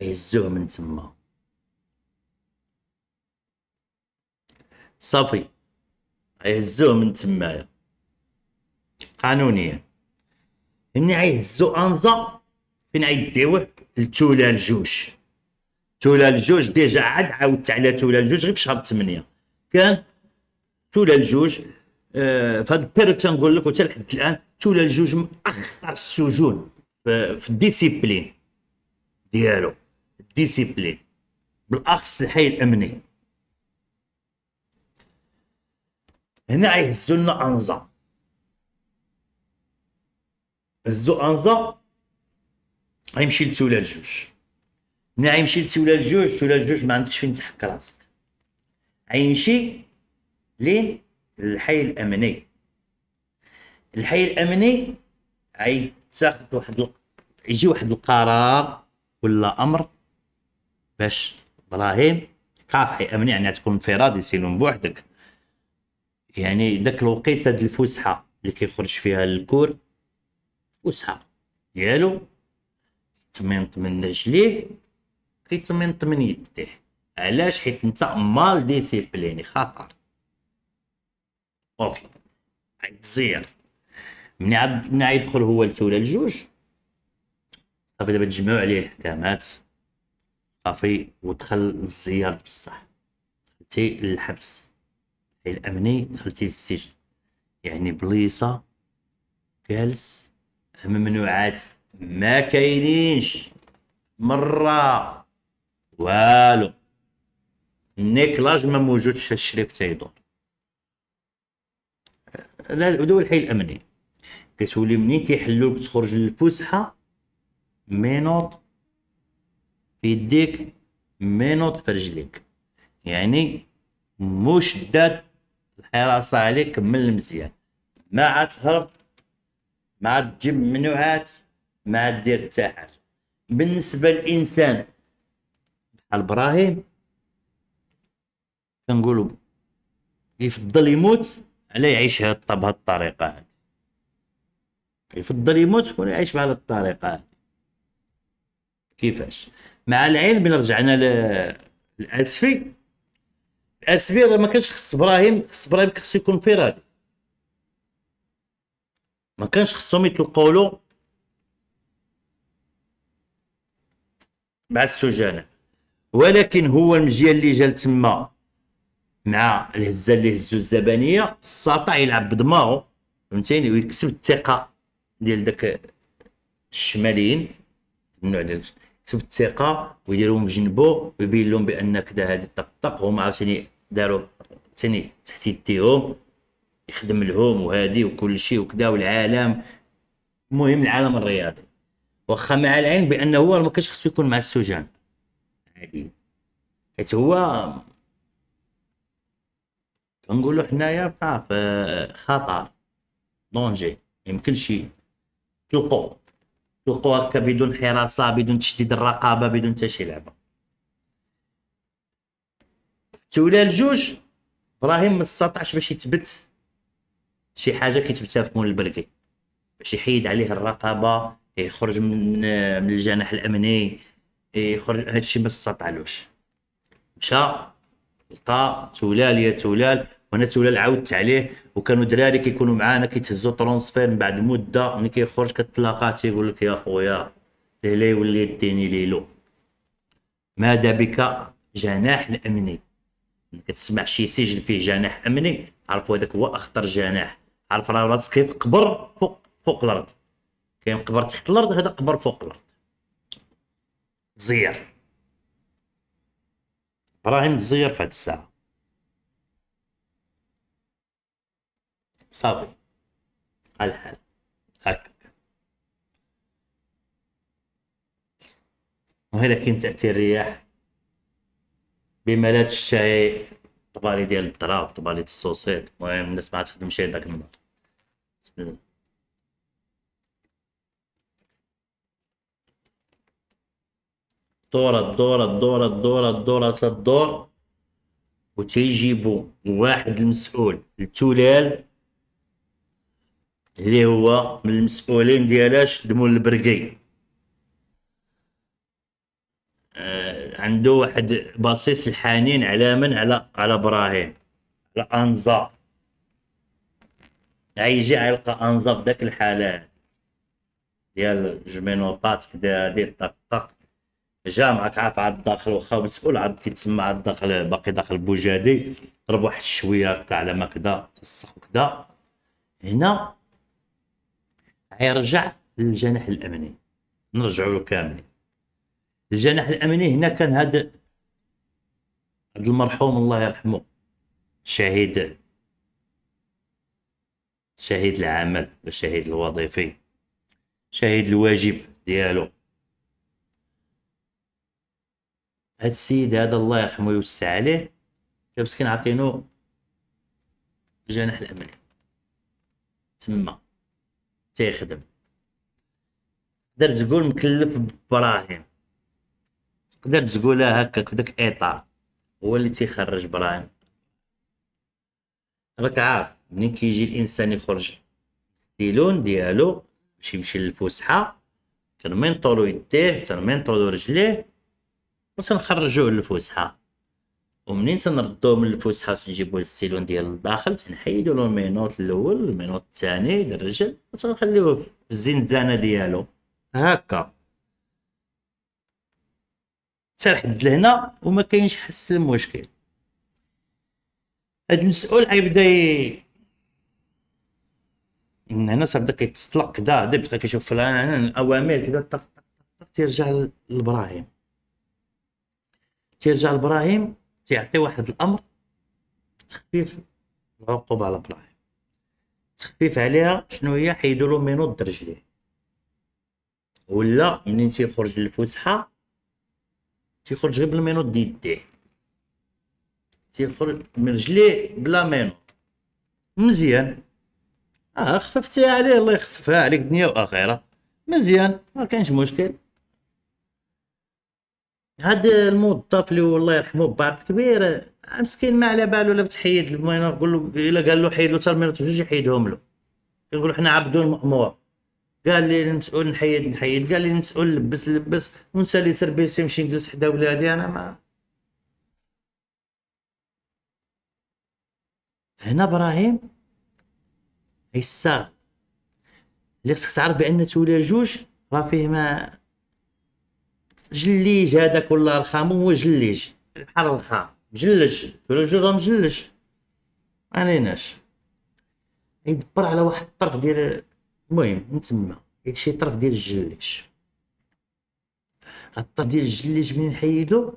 يهزوه من تما. صافي. يهزوه من تمايا قانونيا هني عيهزو أنزا فين عيديوه لتولال جوج. تولال جوج déjà عاد عاودت على تولال جوج غير في شهر 8 كان تولال جوج آه هذا ال période تنقول لك وحتى لحد الآن تولال جوج من أخطر السجون في ال discipline ديالو. ال discipline. بالأخص الحي الأمني. هنا عيهزو لنا أنزا. أنزا غيمشي لتولا الجوج. ملي غيمشي لتولا الجوج تولا الجوج ما عندكش فين تحك راسك. غيمشي لين الحي الأمني. الحي الأمني غيتاخد واحد. يجي واحد القرار ولا أمر باش إبراهيم كاف حي أمني يعني تكون انفرادي sinon بوحدك. يعني داك الوقيته هاد الفسحة اللي كيخرج فيها ال cour فسحه ديالو كيتمنط من رجليه كيتمنط من يديه. علاش؟ حيت انت mal discipliné خطر. OK. عيتزير ملي عاد ملي يدخل هو لتولال جوج صافي دابا تجمعوا عليه الاحكامات صافي ودخل الزيار بصح. دخلتي للحبس. الأمني دخلتي للسجن. يعني بليصة جالس ممنوعات. ما كاينينش. مرة. والو. النيكلاج ما موجودش الشريف تيدور هذا هو الحي الامني كتولي منين تيحلوك تخرج للفسحة؟ مينوط في يديك مينوط في رجليك. يعني مشدد الحراسة عليك كمل مزيان ما عاد تهرب ما تجيب ممنوعات ما دير حتى حاجة. بالنسبة للإنسان بحال إبراهيم كنقولو يفضل يموت على يعيش هاد بهاد الطريقة هادي. يفضل يموت ولا يعيش بهاد الطريقة هادي. كيفاش؟ مع العلم من رجعنا للأسفي الأسفي راه ما كانش خص إبراهيم خص إبراهيم خصو يكون انفرادي ما كانش خصهم يطلقوا له مع السجناء ولكن هو المجيال اللي جا تما مع الهزة اللي هزو الزبانية استطاع يلعب بدماغه فهمتيني؟ ويكسب الثقة ديال داك الشماليين النوع ديال يكسب الثقة ويديرهم جنبو ويبين لهم بأن كذا هذه طق هما عاوتاني داروا ثاني تحت يديهم يخدم لهم وهادي وكل شيء وكذا والعالم. المهم العالم الرياضي. واخا مع العلم بانه هو ما كانش خصو يكون مع السجان. عادي. حيت هو كنقولوا حنايا في خطر. دونجي يمكنش تلقوا تلقوا هكا بدون حراسة بدون تشديد الرقابة بدون حتى شي لعبة. تولى الجوج إبراهيم ما استطاعش باش يثبت شي حاجة كيتبتها في مول البركي باش يحيد عليه الرقابه يخرج من من الجناح الأمني يخرج هادشي ما استطاعلوش مشى لقى تولال يا تولال وأنا تولال عاودت عليه وكانوا دراري كيكونوا معانا كيتهزوا transfert من بعد مدة ملي كيخرج كتلاقاه تيقول لك يا خويا لا يولي يديني ليلو. ماذا بك؟ جناح الأمني. كتسمع شي سجن فيه جناح أمني؟ عرفوا هذاك هو أخطر جناح. عرف راه راسك كيف قبر فوق فوق الأرض. كاين قبر تحت الأرض هذا قبر فوق الأرض. تزير إبراهيم تزير في هاد الساعة. صافي. الحال. هكاك. وهذا كاين تأثير الرياح بما لا تشتهي طبالي ديال الضراب طبالي الصوصيط المهم الناس ما تخدمش هذاك النهار بسم الله دورة دورة دورة دورة دورة تدور. وتيجيبوا واحد المسؤول التولال اللي هو من المسؤولين ديالها شدموا البرقي. عنده واحد باصيص الحنين على من؟ على على إبراهيم. على انزا غيجي يلقى انزا في داك الحالات. ديال جمينوطات كدا هادي طق جا معاك عارف عاد الداخل واخا مسؤول عاد كيتسمى عاد الداخل باقي داخل بوجادي. ضرب واحد الشويه هكا على ما كدا تسخ وكدا هنا غيرجع للجناح الأمني. نرجعوا له كامل الجناح الامني هنا كان هذا هذا المرحوم الله يرحمه شهيد. شهيد العمل الشهيد الوظيفي. شهيد الواجب ديالو. هاد السيد هذا الله يرحمه ويوسع عليه. مسكين عطينو. الجناح الامني تما. تيخدم. تقدر تقول مكلف ببراهيم. تقدر تقولها هكاك في داك الاطار هو اللي تيخرج براهيم راك عارف منين كيجي الإنسان يخرج؟ ستيلون ديالو باش يمشي للفسحة كنمنطولو يديه تنمنطولو رجليه و تنخرجوه للفسحة. ومنين تنردوه من الفسحة تنجيبو السيلون ديال الداخل تنحيدو له المينوط الأول المينوط الثاني ديال الرجل و تنخليوه في الزنزانة ديالو. هكا. حتى لحد لهنا وما كاينش حس المشكل هاد المسؤول غيبدا من هنا تبدا كيتسطلق كدا بدا كيشوف الأوامر كدا طق طق طق تيرجع لإبراهيم. تيرجع لإبراهيم تيعطي واحد الأمر تخفيف العقوبة على إبراهيم. تخفيف عليها شنو هي؟ حيدوا له مينوط رجليه. ولا منين تيخرج للفسحة تيخرج غير بالمينوط ديال يديه تيخرج من رجليه بلا مينوط مزيان. آه خففتيها عليه الله يخففها عليك دنيا وآخرة. مزيان ما كاينش مشكل. هاد الموظف اللي هو الله يرحمه باب كبير مسكين ما على بالو لا بتحيد المهم نقول له إلا قال له حيد له حتى المينوط جوج يحيدهم له. كنقول حنا عبدون مأمور. قال لي المسؤول نحيد نحيد. قال لي المسؤول لبس لبس. ونسى سربيسي نمشي نجلس حدا ولادي أنا ما. هنا إبراهيم يستاغل اللي خصك تعرف بأن تولال جوج راه فيه ما جليج هذاك ولا رخام هو جليج. بحال الرخام مجلج تولال جوج راه مجلج عليناش. يدبر على واحد الطرف ديال المهم من تما شي طرف ديال الجليج الطرف ديال الجليج منين نحيدو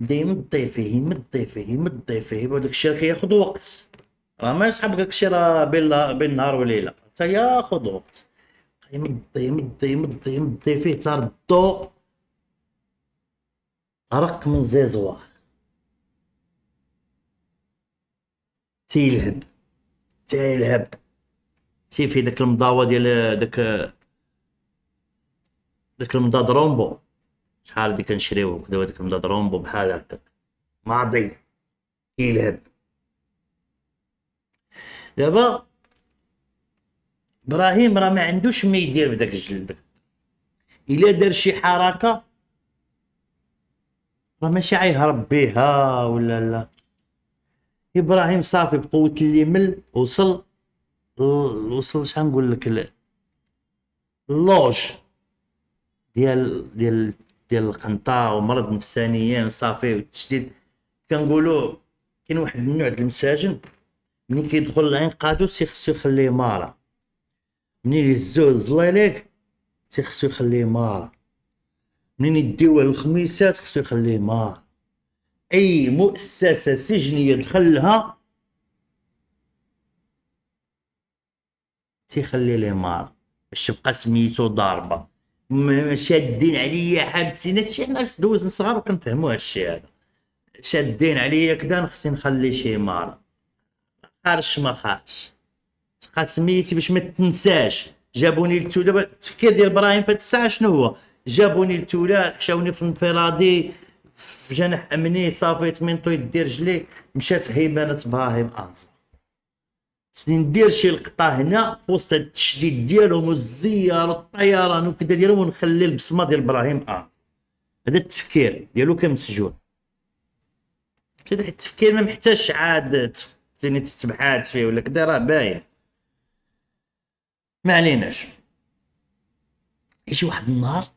بدا يمد فيه يمد فيه يمد فيه وداك الشيء كياخد وقت. راه ما يسحب لك شي راه بين بين نهار وليلة. حتى ياخذ وقت. يمد يمد يمد يمد فيه تردو رق من زيزوار. تيلهب. تيلهب. تي في داك المضاوه ديال داك داك المضاد رومبو. شحال هادي كنشريوه كدا داك المضاد رومبو بحال هكاك. ماضي كيلهب دابا إبراهيم راه ما عندوش ما يدير بداك الجلد. إلا دار شي حركة راه ماشي عيهرب بها ولا لا. إبراهيم صافي بقوة الليمل وصل وصل شحال نقول لك اللوج ديال ديال ديال القنطة ومرض نفسانيا وصافي والتشديد كنقولوا كاين واحد النوع ديال المساجن ملي كيدخل العين قادوس خصو يخليه مارا منين يهزوه الزليليك خصو يخليه مارا منين يديوه الخميسات خصو يخليه مارا أي مؤسسة سجنية دخلها تيخلي ليه مار. تبقى سميتو ضاربة. شادين عليا حابسين. هادشي حنا دوز صغار وكنفهمو هادشي هذا. شادين عليا كدا خصني نخلي شي مار. خارش ما خارش. تبقى سميتي باش ما تنساش. جابوني لتو دابا التفكير ديال إبراهيم في الساعة شنو هو؟ جابوني لتولال حشاوني في الانفرادي. في جناح أمني صافي تمنطو يدي رجلي. مشات هيمنه إبراهيم انصر خصني ندير شي لقطة هنا في وسط التشديد ديالهم والزيار والطيران وكذا ديالهم ونخلي البصمة ديال إبراهيم انصر هذا التفكير ديالو كمسجون كذا التفكير ما محتاجش عاد تسيني تتبحات فيه ولا كذا راه باين. ما عليناش. يجي واحد النهار.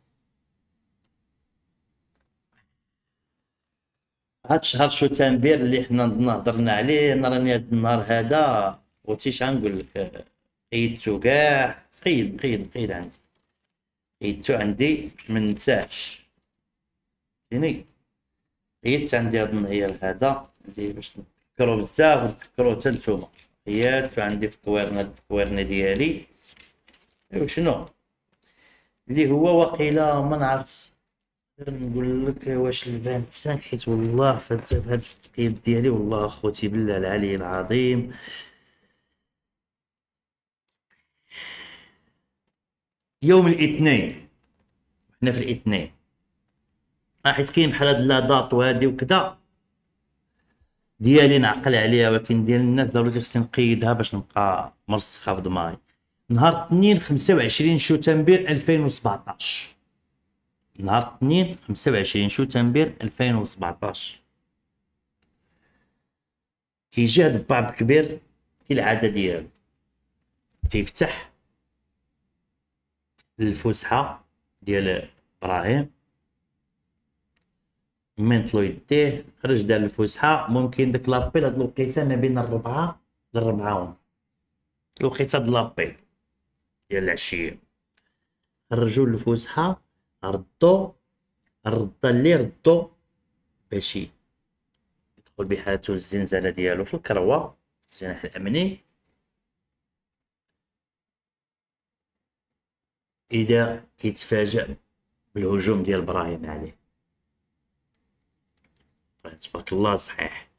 هاد الشهر شو تنبير اللي حنا هضرنا عليه أنا راني هاد النهار هذا. خوتي شحال نقول لك قيدتو كاع قيد قيد قيد عندي. قيدتو عندي باش ما ننساش. فهمتيني قيدت عندي هاد النهيار هذا عندي باش نتذكرو بزاف ونتذكرو حتى نتوما. قيدتو عندي في الكويرنا الكويرنا ديالي. أيوا شنو؟ اللي هو وقيله ما نعرفش. نقول لك واش تسانك حيت والله في هذا التقييد ديالي والله أخوتي بالله العلي العظيم. يوم الاثنين. حنا في الاثنين. حيت كاين بحال هاد لا دات وهادي وكذا ديالي نعقل عليها ولكن ديال الناس ضروري خصني نقيدها باش نبقى مرسخة في دماغي. نهار 2 25 شتنبر 2017 نهار 2 25 شتنبر 2017 تيجي هاد الباب كبير كالعادة ديالو. تيفتح. الفسحة ديال إبراهيم. مينطلو يديه خرج دار الفسحة. ممكن داك لابيل هاد الوقيتة ما بين الربعة للربعة ونص. الوقيتة د لابيل ديال العشية. خرجو للفسحة ردو الرده اللي ردو باش يدخل بحالته الزنزانة ديالو في الكروة الجناح الأمني. إذا كيتفاجأ بالهجوم ديال إبراهيم عليه. تبارك الله صحيح.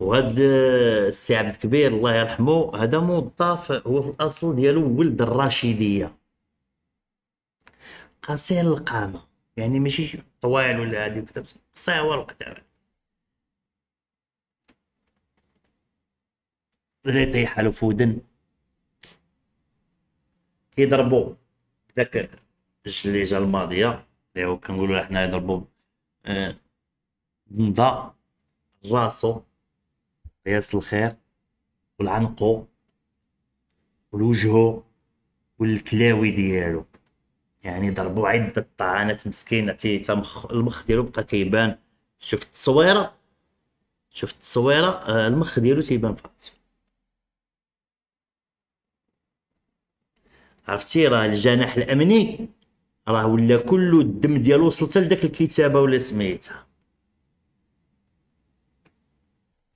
وهاد السي عبد الكبير الله يرحمه هذا موظف هو في الأصل ديالو ولد الراشيديه قصير القامة. يعني ماشي طوال ولا هادي قصير الكتاب. اللي يطيح له فودن. كيضربو. داك الجليجة الماضية اللي هو كنقولوا حنا يضربو آه نضا راسو قياس الخير والعنقو والوجهو والكلاوي ديالو. يعني ضربوا عدة طعنات مسكينة تي مخ المخ ديالو بقى كيبان. شفت التصويرة؟ شفت التصويرة؟ آه المخ ديالو تيبان فاضي عرفتي راه الجناح الأمني راه ولا كله الدم ديالو وصل حتى لداك الكتابة ولا سميتها.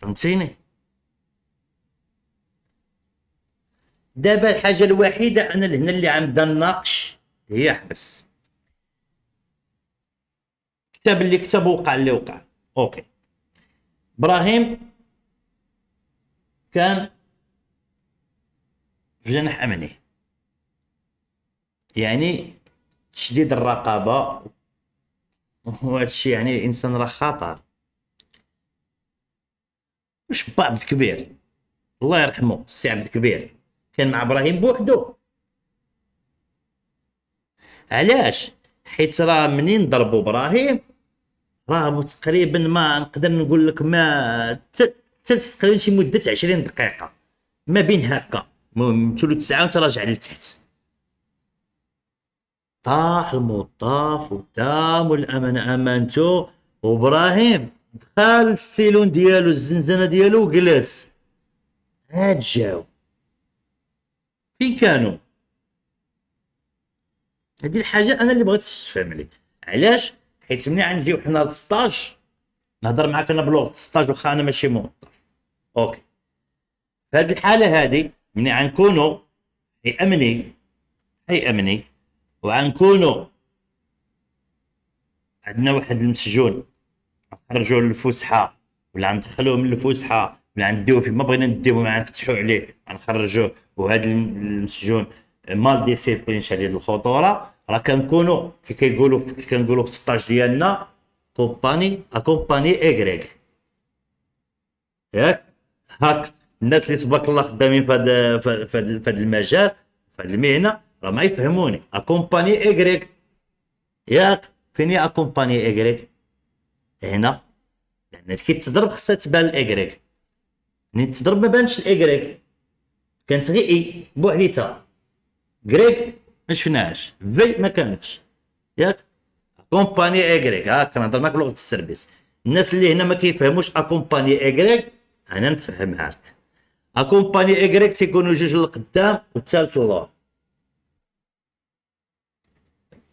فهمتيني؟ دابا الحاجة الوحيدة أنا هنا اللي عندها الناقش هي حبس. كتاب اللي كتب وقع اللي وقع. أوكي. إبراهيم كان في جناح أمني. يعني تشديد الرقابة وهذا الشيء يعني الانسان راه خطر. وش عبد كبير الله يرحمه السي عبد الكبير. كان مع إبراهيم بوحدو. علاش؟ حيت راه منين ضربوا إبراهيم؟ راه تقريبا ما نقدر نقول لك ما تقريبا شي مدة 20 دقيقة. ما بين هكا. المهم ثلث ساعة وانت راجع لتحت طاح الموظف ودام والامانه امانته وإبراهيم دخل ال cellule ديالو الزنزانة ديالو وجلس. هاد جاو. فين كانوا؟ هذه الحاجة أنا اللي بغيت تفهم لي علاش؟ حيت ملي غنجيو حنا لل stage نهضر معاك أنا بلغه ال stage واخا أنا ماشي موظف. أوكي. هذه الحالة هذه ملي غنكونوا في امني في امني وغنكونوا عندنا واحد المسجون نخرجوه للفسحة ولا ندخلوه من الفسحة ولا نديوه فيه ما بغينا نديوه ما نفتحوا عليه غنخرجوه. وهذا المسجون مال discipline شديد الخطورة. راه كنكونوا كي كيقولوا كي كنقولوا في ال stage ديالنا compagné accompagné i grec. ياك؟ هاك الناس اللي تبارك الله خدامين في هذا في المجال في هذه المهنة. ما يفهموني. accompagné i grec ياك فيني accompagné i grec هنا. لأن كي تضرب خصها تبان ال i grec ملي تضرب ما بانش ال i grec كانت غير i بوحديتها. grec ما شفناهاش. في ما كانتش. ياك؟ compagné i grec هاك كنهضر معاك بلغة ال service. الناس اللي هنا ما كيفهموش accompagné i grec أنا نفهمها لك accompagné i grec تيكونوا جوج للقدام والثالث للور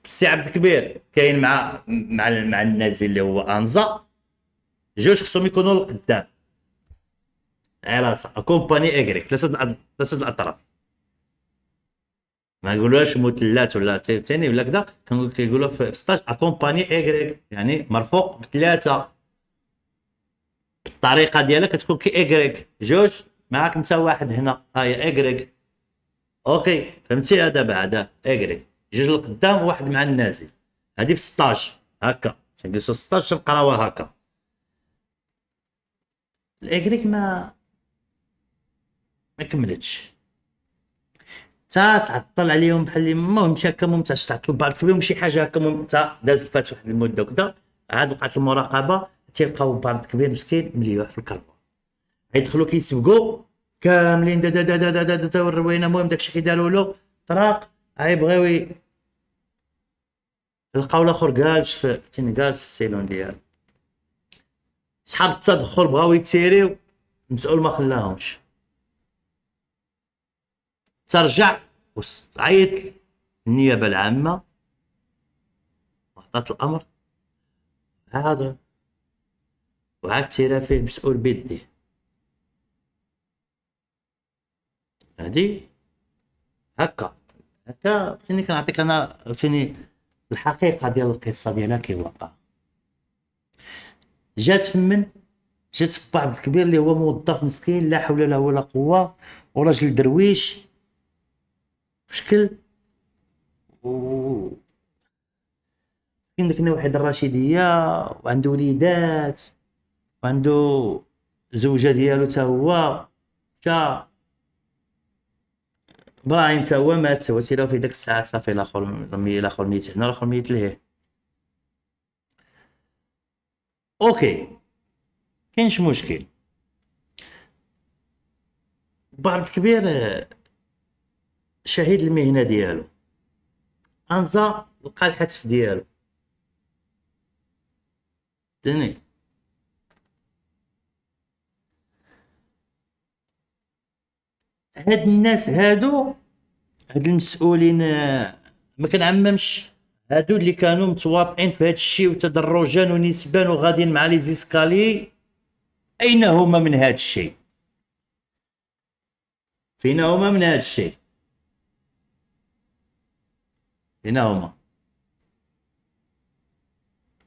السي عبد الكبير كاين مع مع مع النازي اللي هو أنزا. جوج خصهم يكونوا للقدام على راسها accompagné i grec ثلاثة ثلاثة الاطراف ما يقولوهاش مثلثات ولا ثاني ولا كذا. كيقولوا في stage accompagné i grec يعني مرفوق بثلاثة. الطريقة ديالها كتكون كي i grec جوج معاك انت واحد هنا. هاي i grec أوكي فهمتي؟ هذا بعدا i grec جوج لقدام وواحد مع النازي هذه في stage هكا تنجلسو stage تنقراوها هكا ال i grec ما ما كملتش تا تعطل عليهم بحال المهم مشى هكا المهم تعطل بعض فيهم شي حاجة هكا المهم تا دازت فات واحد المده وكذا عاد وقعت المراقبه تيلقاو بعض كبير مسكين مليوح في الكربه يدخلوا كيسبقوا كاملين دا دا دا دا دا دا, دا, دا والروينه المهم داكشي داروا له طراق غيبغيو لقاو الآخر جالس في تين جالس في السيلون ديالو. صحاب التدخل بغاو يتيريو المسؤول ما خلاهمش. ترجع وعيط النيابة العامة. وعطات الأمر. هذا وعاد تيرا فيه مسؤول بيديه. هادي؟ هكا. هكا فيني كنعطيك أنا فيني الحقيقة ديال القصة ديالها كي وقع جات فمن جات في بعض كبير اللي هو موظف مسكين لا حول له ولا قوة وراجل درويش. بشكل و كاين واحد الرشيدية وعنده وليدات وعنده زوجة ديالو تا هو تا إبراهيم تا هو مات هو تيلاو في ديك الساعة صافي الآخر الآخر ميت هنا الآخر ميت ليه أوكي. كاينش مشكل. بعض كبير شهيد المهنة ديالو. أنزا لقى الحتف ديالو. فهمتني هاد الناس هادو هاد المسؤولين ما كنعممش. هادو اللي كانوا متواطئين في هاد الشيء وتدرجا ونسبان وغاديين مع لي زيسكالي أين هما من هاد الشيء؟ فينا هما من هذا الشيء؟ فينا هما؟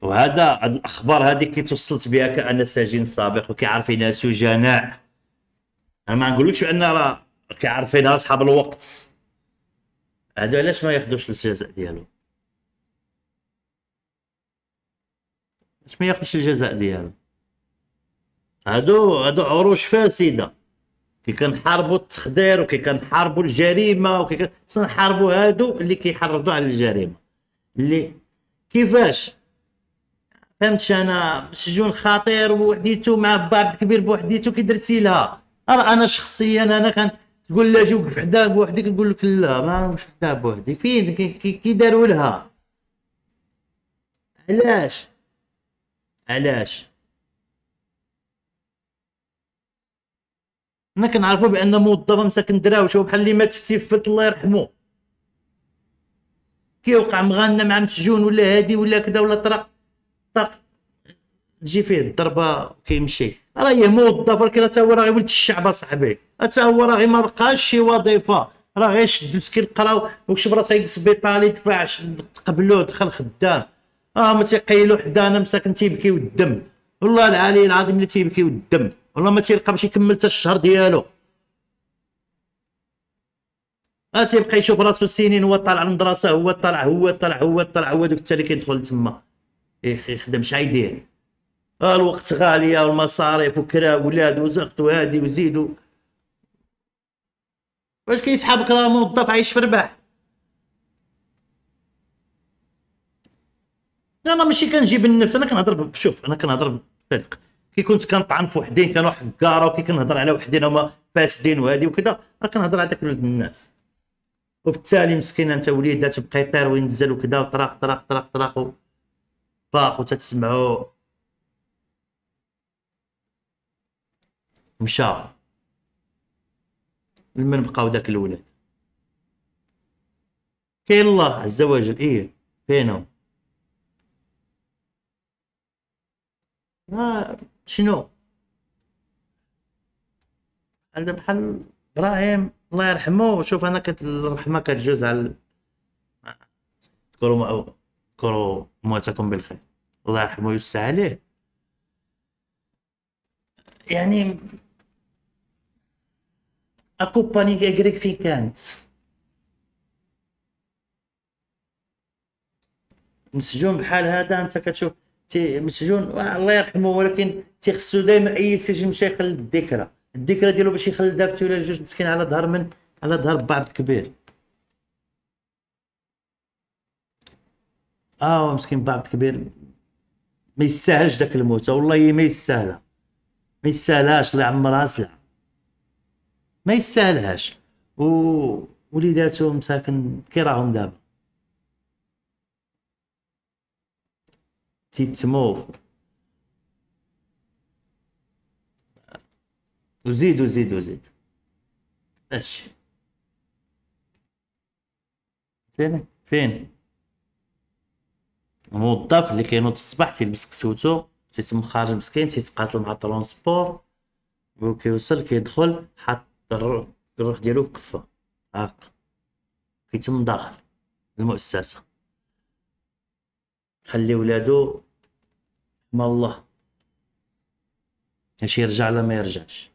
وهذا الأخبار هذه كي توصلت بها كأن سجين سابق وكيعرفينها سجناء أنا ما نقولكش بأن راه كيعرفينها اصحاب الوقت. هادو علاش ما ياخذوش الجزاء ديالو؟ علاش ما ياخذوش الجزاء ديالو؟ هادو هادو عروش فاسدة. كي كنحاربوا التخدير وكي كنحاربوا الجريمة وكي كنحاربوا هادو اللي كيحرضوا على الجريمة. اللي كيفاش؟ فهمتش أنا؟ مسجون خطير بوحديتو مع باب كبير بوحديتو كي درتي لها. أنا شخصيا أنا كان تقول له جي وقف حداه بوحدك نقول لك لا ما مش حداه بوحدي. فين؟ كي, داروا لها. علاش؟ علاش؟ أنا كنعرفو بأن موظفه مساكن دراوشه بحال اللي مات في تيفت الله يرحمه. كيوقع مغنى مع مسجون ولا هادي ولا كذا ولا طرق طق تجي فيه الضربة كيمشي راه موظف ولكن حتى هو راه غير ولد الشعب اصاحبي حتى هو راه غير ما لقاش شي وظيفة. راه غير شد مسكين قراو. وكشف راه تيجي سبيطالي دفع تقبلوه دخل خدام. آه ما تيقيلو حدانا مساكن تيبكي والدم والله العلي العظيم اللي تيبكي والدم والله ما تيلقى باش يكمل حتى الشهر ديالو. آه تيبقى يشوف راسو سنين هو طالع المدرسة هو طالع هو طالع هو طالع هو دوك التالي كيدخل تما. يخدم شحال يدير الوقت غالية والمصاريف وكرا ولاد وزغت وهادي وزيدو واش كيسحابك راه موظف عايش في رباح أنا ماشي كنجيب النفس أنا كنهضر شوف أنا كنهضر بصدق. كي كنت كنطعن في وحدين كانوا حكاره وكي كنهضر على وحدين هما فاسدين وهادي وكذا راه كنهضر على داك ولد الناس. وبالتالي مسكين أنت وليدات تبقى يطير وينزل وكذا وطرق طرق طرق طرق طاق وتتسمعوا مشى. لمن بقاو داك الولاد. كاين الله عز وجل إيه فينهم آه شنو؟ هذا بحال إبراهيم الله يرحمه. شوف أنا كانت الرحمة كتجوز على كرو كرو مواتكم بالخير. الله يرحمه ويوسع عليه. يعني في كانت مسجون بحال هذا انت كتشوف تي مسجون الله يرحمه ولكن تيخصو دائما اي سجن مشى يخلد الذكرى الذكرى ديالو باش يخلد دابتي ولا جوج مسكين على ظهر من على ظهر بعض كبير آه مسكين بعض كبير ما يستاهلش داك الموت والله ما يستاهلها ما يستاهلهاش الله يعمرها سلعه ما يستاهلهاش. و وليداتو مساكن كي راهم دابا. تيتمو. وزيد وزيد وزيد اش؟ فين؟ فين؟ موظف اللي كينوض الصباح تيلبس كسوتو تيتم خارج مسكين تيتقاتل مع ال transport وكيوصل كيدخل حاط الروح ديالو كفه هاكا كيتم داخل المؤسسة. خلي ولادو ما الله. اش يرجع لا ما يرجعش.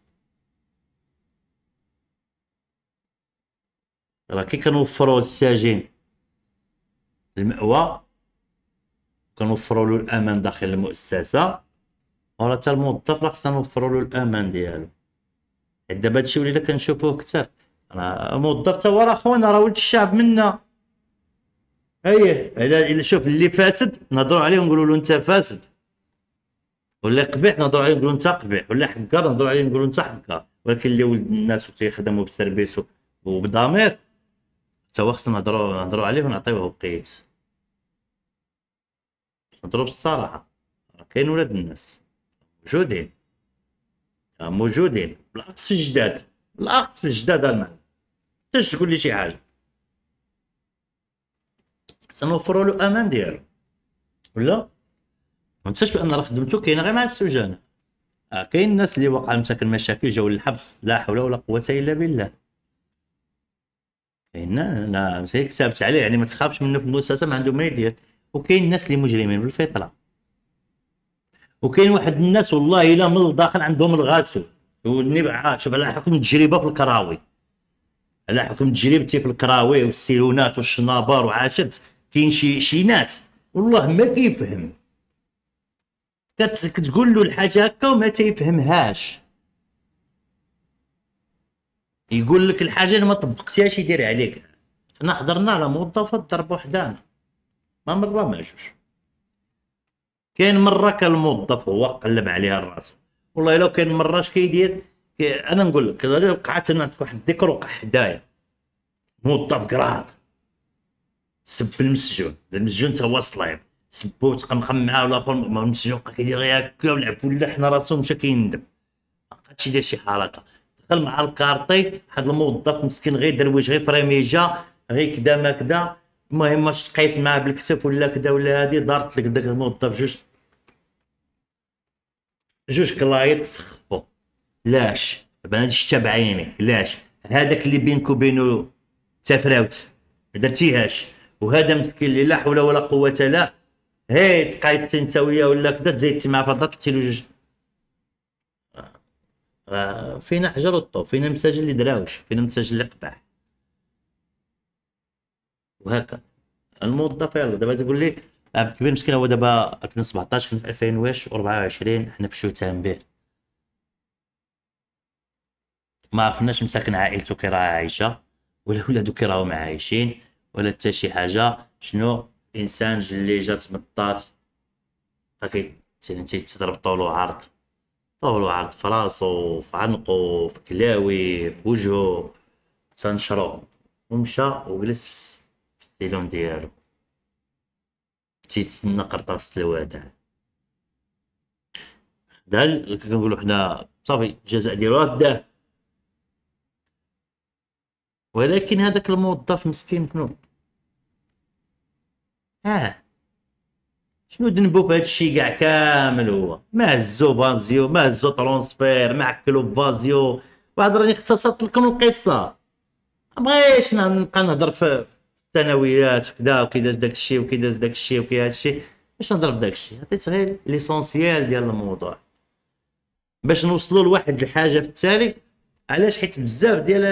راه كي كنوفروا للساجين المأوى كنوفروا له الأمان داخل المؤسسة وراه حتى الموظف راه خصنا نوفروا له الأمان ديالو. دابا هادشي ولينا كنشوفوه كثر راه موظف تا هو راه خونا راه ولد الشعب منا. إيه الا شوف اللي فاسد نهضروا عليه ونقولوا له انت فاسد. ولا قبيح نهضروا عليه نقولوا انت قبيح. ولا حكار نهضروا عليه نقولوا انت حكار ولكن اللي ولد الناس وتيخدموا بسربيس وبضمير تا هو خصنا نهضروا نهضروا عليه ونعطيوه وقيت. نضرب الصراحة كاين ولاد الناس موجودين. موجودين. بالعكس في الجداد بالعكس في الجداد المعنى تاش تقول لي شي حاجة؟ سنوفروا له أمان ديالو. ولا؟ ما تنساش بأن راه خدمته كاينة غير مع السجناء آه كاين الناس اللي وقع مساكن مشاكل جاو للحبس لا حول ولا قوة إلا بالله. لا هيك ثابت عليه يعني ما تخافش منه في المؤسسة ما عنده ما يدير. وكاين الناس اللي مجرمين بالفطرة. وكاين واحد الناس والله إلا من الداخل عندهم الغاسو شوف على حكم التجربة في الكراوي. على حكم تجربتي في الكراوي والسيلونات والشنابر وعاشرت كاين شي شي ناس. والله ما كيفهم. كتقول له الحاجة هكا وما تيفهمهاش. يقول لك الحاجة اللي ما طبقتيهاش يدير عليك. حنا حضرنا على موظفه ضرب وحدانا ما مرة ما جوج كاين مرة كان الموظف هو قلب عليها الرأس. والله لو كاين مرة اش كيدير؟ كي أنا نقول لك وقعت أنا واحد الذكر وقع حدايا. موظف قراد سب المسجون. المسجون تا هو صلايب سبو تقمقم معاه والاخر المسجون بقى كيدير هكا ولعب ولا حنا راسو مشى كيندم. ما يدير شي حركة. دخل مع الكارطي واحد الموظف مسكين غير درويش غير فريميجا غير كدا ما كدا. المهم واش تقيس معاه بالكتف ولا كدا ولا هادي دارت لك داك الموظف جوج جوج كلايط سخفو لاش؟ أنا شتا بعيني. لاش؟ هذاك اللي بينك وبينه تفراوت. ما درتيهاش. وهذا مسكين اللي لا حول ولا قوة لا. هي تقايت انت وياه ولا كذا تزيدتي مع فضات قلتي له جوج. آه، فينا حجر الطوب فينا المساجل اللي دراوش فينا المساجل اللي قطع وهكا الموظف يلا دابا تقول لي الكبير مسكين هو دابا 2017 كان في 2024 حنا في الشتام به. ما عرفناش مساكن عائلته كي راه عايشة ولا ولادو كي راهم عايشين ولا حتى شي حاجة. شنو؟ إنسان اللي جات مطات هاكي تضرب طول وعرض طول وعرض في راسو في عنقو في كلاوي في وجهو. تنشرو ومشى وجلس في ال cellule ديالو. تيتسنى قرطاس الوداع خدا كنقولو حنا صافي الجزاء ديالو داه ولكن هذاك الموظف مسكين شنو؟ آه. شنو ذنبو في هذا الشيء كاع كامل هو؟ ما هزو فازيو ما هزو transfert ما عكلو فازيو. واحد راني اختصرت لكم القصة. مبغيتش نبقى نهضر في الثانويات وكذا وكي داز داك الشيء وكي داز داك الشيء وكي هذا الشيء باش نهضر في داك الشيء عطيت غير l'essentiel ديال الموضوع. باش نوصلوا لواحد الحاجة في التالي علاش حيت بزاف ديال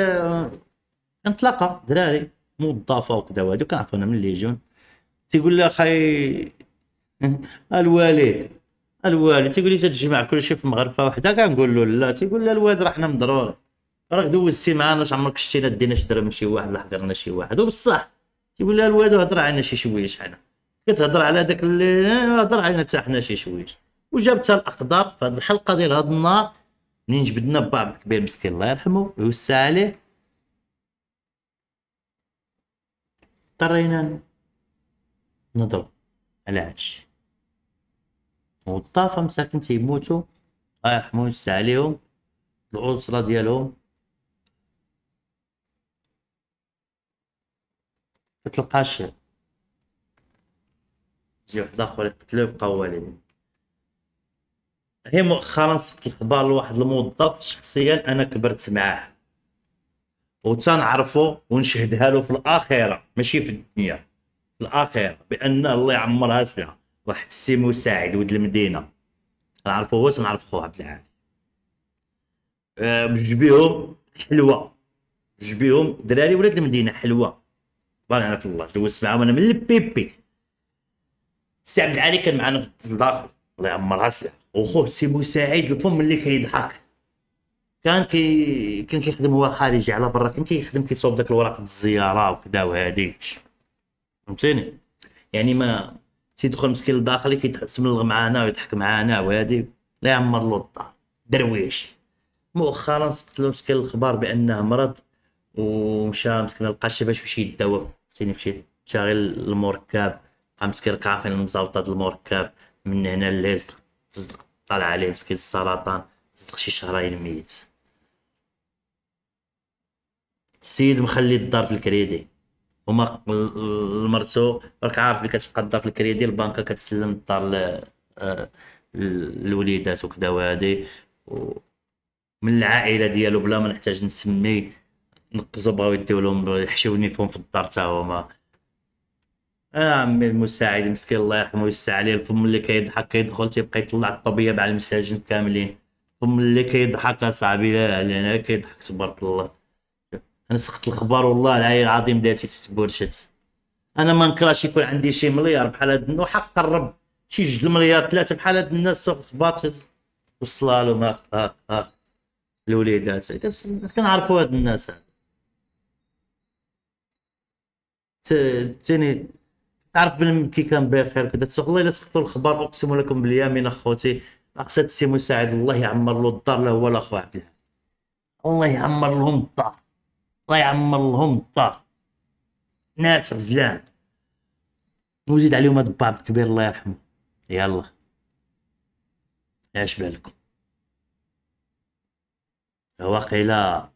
كنتلاقى دراري موظفة وكذا وهادو كنعرفونا من les gens تيقول لي اخاي الوالد الوالد تيقول لي تتجمع كلشي في مغرفة وحدة كنقول له لا. تيقول لي الوالد راه حنا مضرور راك دوزتي معانا واش عمرك شتينا دينا شي درهم شي واحد لا حضرنا شي واحد. وبصح تيقول لها الوالد هضر علينا شي شويش حنا. كتهضر على داك هضر علينا حتى حنا شي شويش. وجابتها الأقدار في هذه الحلقة ديال هذا النهار. منين جبدنا با عبد الكبير مسكين الله يرحمه ويوسع عليه اضطرينا نضرب على هادشي والطافة مساكن تيموتوا. الله يرحمو ويوسع عليهم الأسرة ديالهم. متلقاش يجي واحد آخر يقتلو يبقاو والدين هي مؤخرا صدت الخبار لواحد الموظف شخصيا أنا كبرت معاه. وتنعرفو ونشهدها له في الاخره ماشي في الدنيا. في الاخره بأن الله يعمرها سنه واحد السي مساعد ولد المدينة. نعرفو هو تنعرف خوه عبد العال. أه بجوج بيهم حلوة. بجوج بيهم دراري ولاد المدينة حلوة. بارك في الله دوزت معاهم أنا من البيبي السي عبد العالي كان معنا في الداخل الله يعمرها سلام وخوه سي مساعد الفم اللي كيضحك كان كي كان كيخدم هو خارجي على برا كان كيخدم كيصوب داك الوراق الزيارة وكذا وهادي فهمتيني؟ يعني ما تيدخل مسكين لداخل كيتسملغ معانا ويضحك معانا وهادي لا يعمر له الدار. درويش. مؤخرا سقط له مسكين الخبر بانه مرض ومشى مسكين لقى باش يمشي يداوى فهمتيني؟ مشي مشى غير المركب بقى مسكين كافين المزاوطه المركب. من هنا اللي تصدق طالع عليه مسكين السرطان. تصدق شي شهرين ميت. السيد مخلي الدار في الكريدي. وما مرتو راك عارف اللي كتبقى الدار في الكريدي البنكة كتسلم الدار للوليدات وكذا وهادي. من العائلة ديالو بلا ما نحتاج نسمي نقزوا بغاو يديو لهم يحشيو نيفهم في الدار تا هما. آه عمي المساعد مسكين الله يرحمه ويسع عليه. الفم اللي كيضحك كيدخل تيبقى يطلع الطبيب على المساجين كاملين. الفم اللي كيضحك اصاحبي لا علينا كيضحك تبارك الله. أنا سخت الخبر والله العلي العظيم داتي تتبورشت أنا ما نكراش يكون عندي شي مليار بحال هاد وحق الرب. شي جوج المليار ثلاثة بحال هاد الناس سوق الخبار وصلها لهم هاك هاك هاك الوليدات. كنعرفوا هاد الناس. هاد تاني تعرف بنتي كان بخير كذا والله إلا سقطوا الخبر أقسم لكم باليمين أخوتي. أقصد سي مساعد الله يعمر له الدار له هو لاخو عبد الحليم الله يعمر لهم الدار. الله يعمر لهم الدار. ناس غزلان. وزيد عليهم هاد الباب الكبير الله يرحمه. يلا. اش بالكم. واقيلا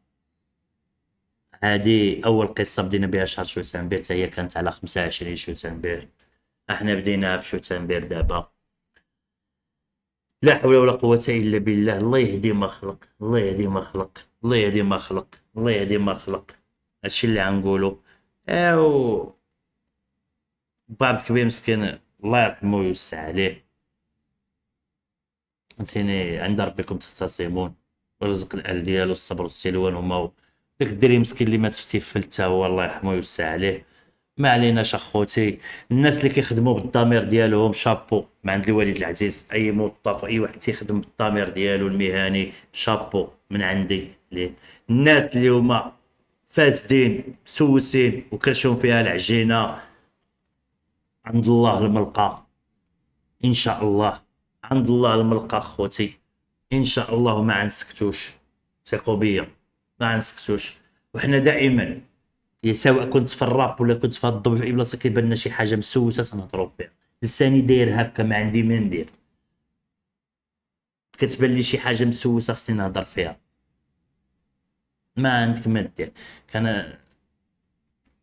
هذه أول قصة بدينا بها شهر شوتنبير حتى هي كانت على 25 شوتنبير. أحنا بدينا في شوتنبير دابا. لا حول ولا قوة إلا بالله الله يهدي ما خلق الله يهدي ما خلق الله يهدي ما خلق الله يهدي ما خلق هادشي اللي غنقولو. أو باب كبير مسكين الله يرحمه ويوسع عليه. فهمتيني؟ عند ربكم تختصمون. ورزق الأهل ديالو الصبر والسلوان هما داك الدري مسكين اللي مات في تيفل تا هو الله يرحمه ويوسع عليه. ما عليناش اخوتي. الناس اللي كيخدموا بالضمير ديالهم شابو. من عند الوالد العزيز أي موظف أي واحد تيخدم بالضمير ديالو المهني شابو. من عندي ليه. الناس اللي هما فاسدين مسوسين وكرشهم فيها العجينة عند الله الملقى. إن شاء الله. عند الله الملقى أخوتي. إن شاء الله ما عنسكتوش ثقوا بيا. ما عنسكتوش وحنا دائما سواء كنت في الراب ولا كنت في الضبط في اي بلاصه كيبان لنا شي حاجة مسوسة تنهضروا فيها. لساني داير هكا ما عندي ما ندير. كتبان لي شي حاجة مسوسة خصني نهضر فيها. ما عندك ما دير كان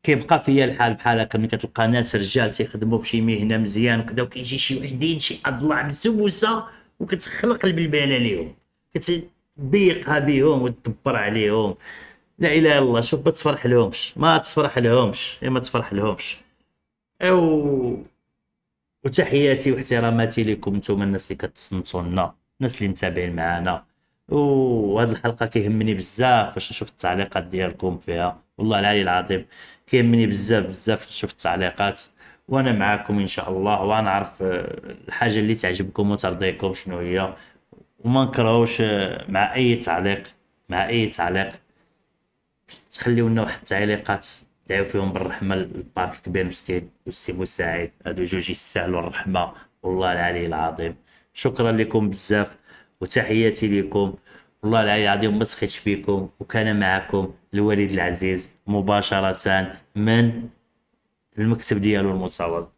كيبقى فيا الحال بحال هكا ملي كتلقى ناس رجال تيخدموا فشي مهنة مزيان وكذا وكيجي شي وحدين شي أضلاع مسوسة وكتخلق البلباله ليهم كتضيقها بهم وتدبر عليهم. لا إله إلا الله شوف ما تفرح لهمش ما تفرح لهمش ما تفرح لهمش أو وتحياتي واحتراماتي لكم نتوما الناس اللي كتصنتوا لنا الناس اللي متابعين معنا وهاد الحلقة كيهمني بزاف باش نشوف التعليقات ديالكم فيها. والله العلي العظيم كيهمني بزاف بزاف نشوف التعليقات. وأنا معاكم إن شاء الله وغنعرف آه، الحاجة اللي تعجبكم وترضيكم شنو هي. وما نكرهوش مع أي تعليق مع أي تعليق. تخليو لنا واحد التعليقات دعيو فيهم بالرحمة للباب الكبير مسكين والسي مساعد هادو جوج يستاهلوا الرحمة والله العلي العظيم. شكرا لكم بزاف وتحياتي لكم. والله العلي العظيم ما سخيتش بكم وكان معكم الوليد العزيز مباشرة من المكتب ديالو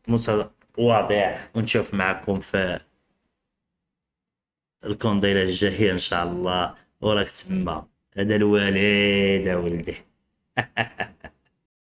المتواضع ونشوف معكم في الكونديلة الجاية إن شاء الله. وراك تما هذا الوالد ولدي.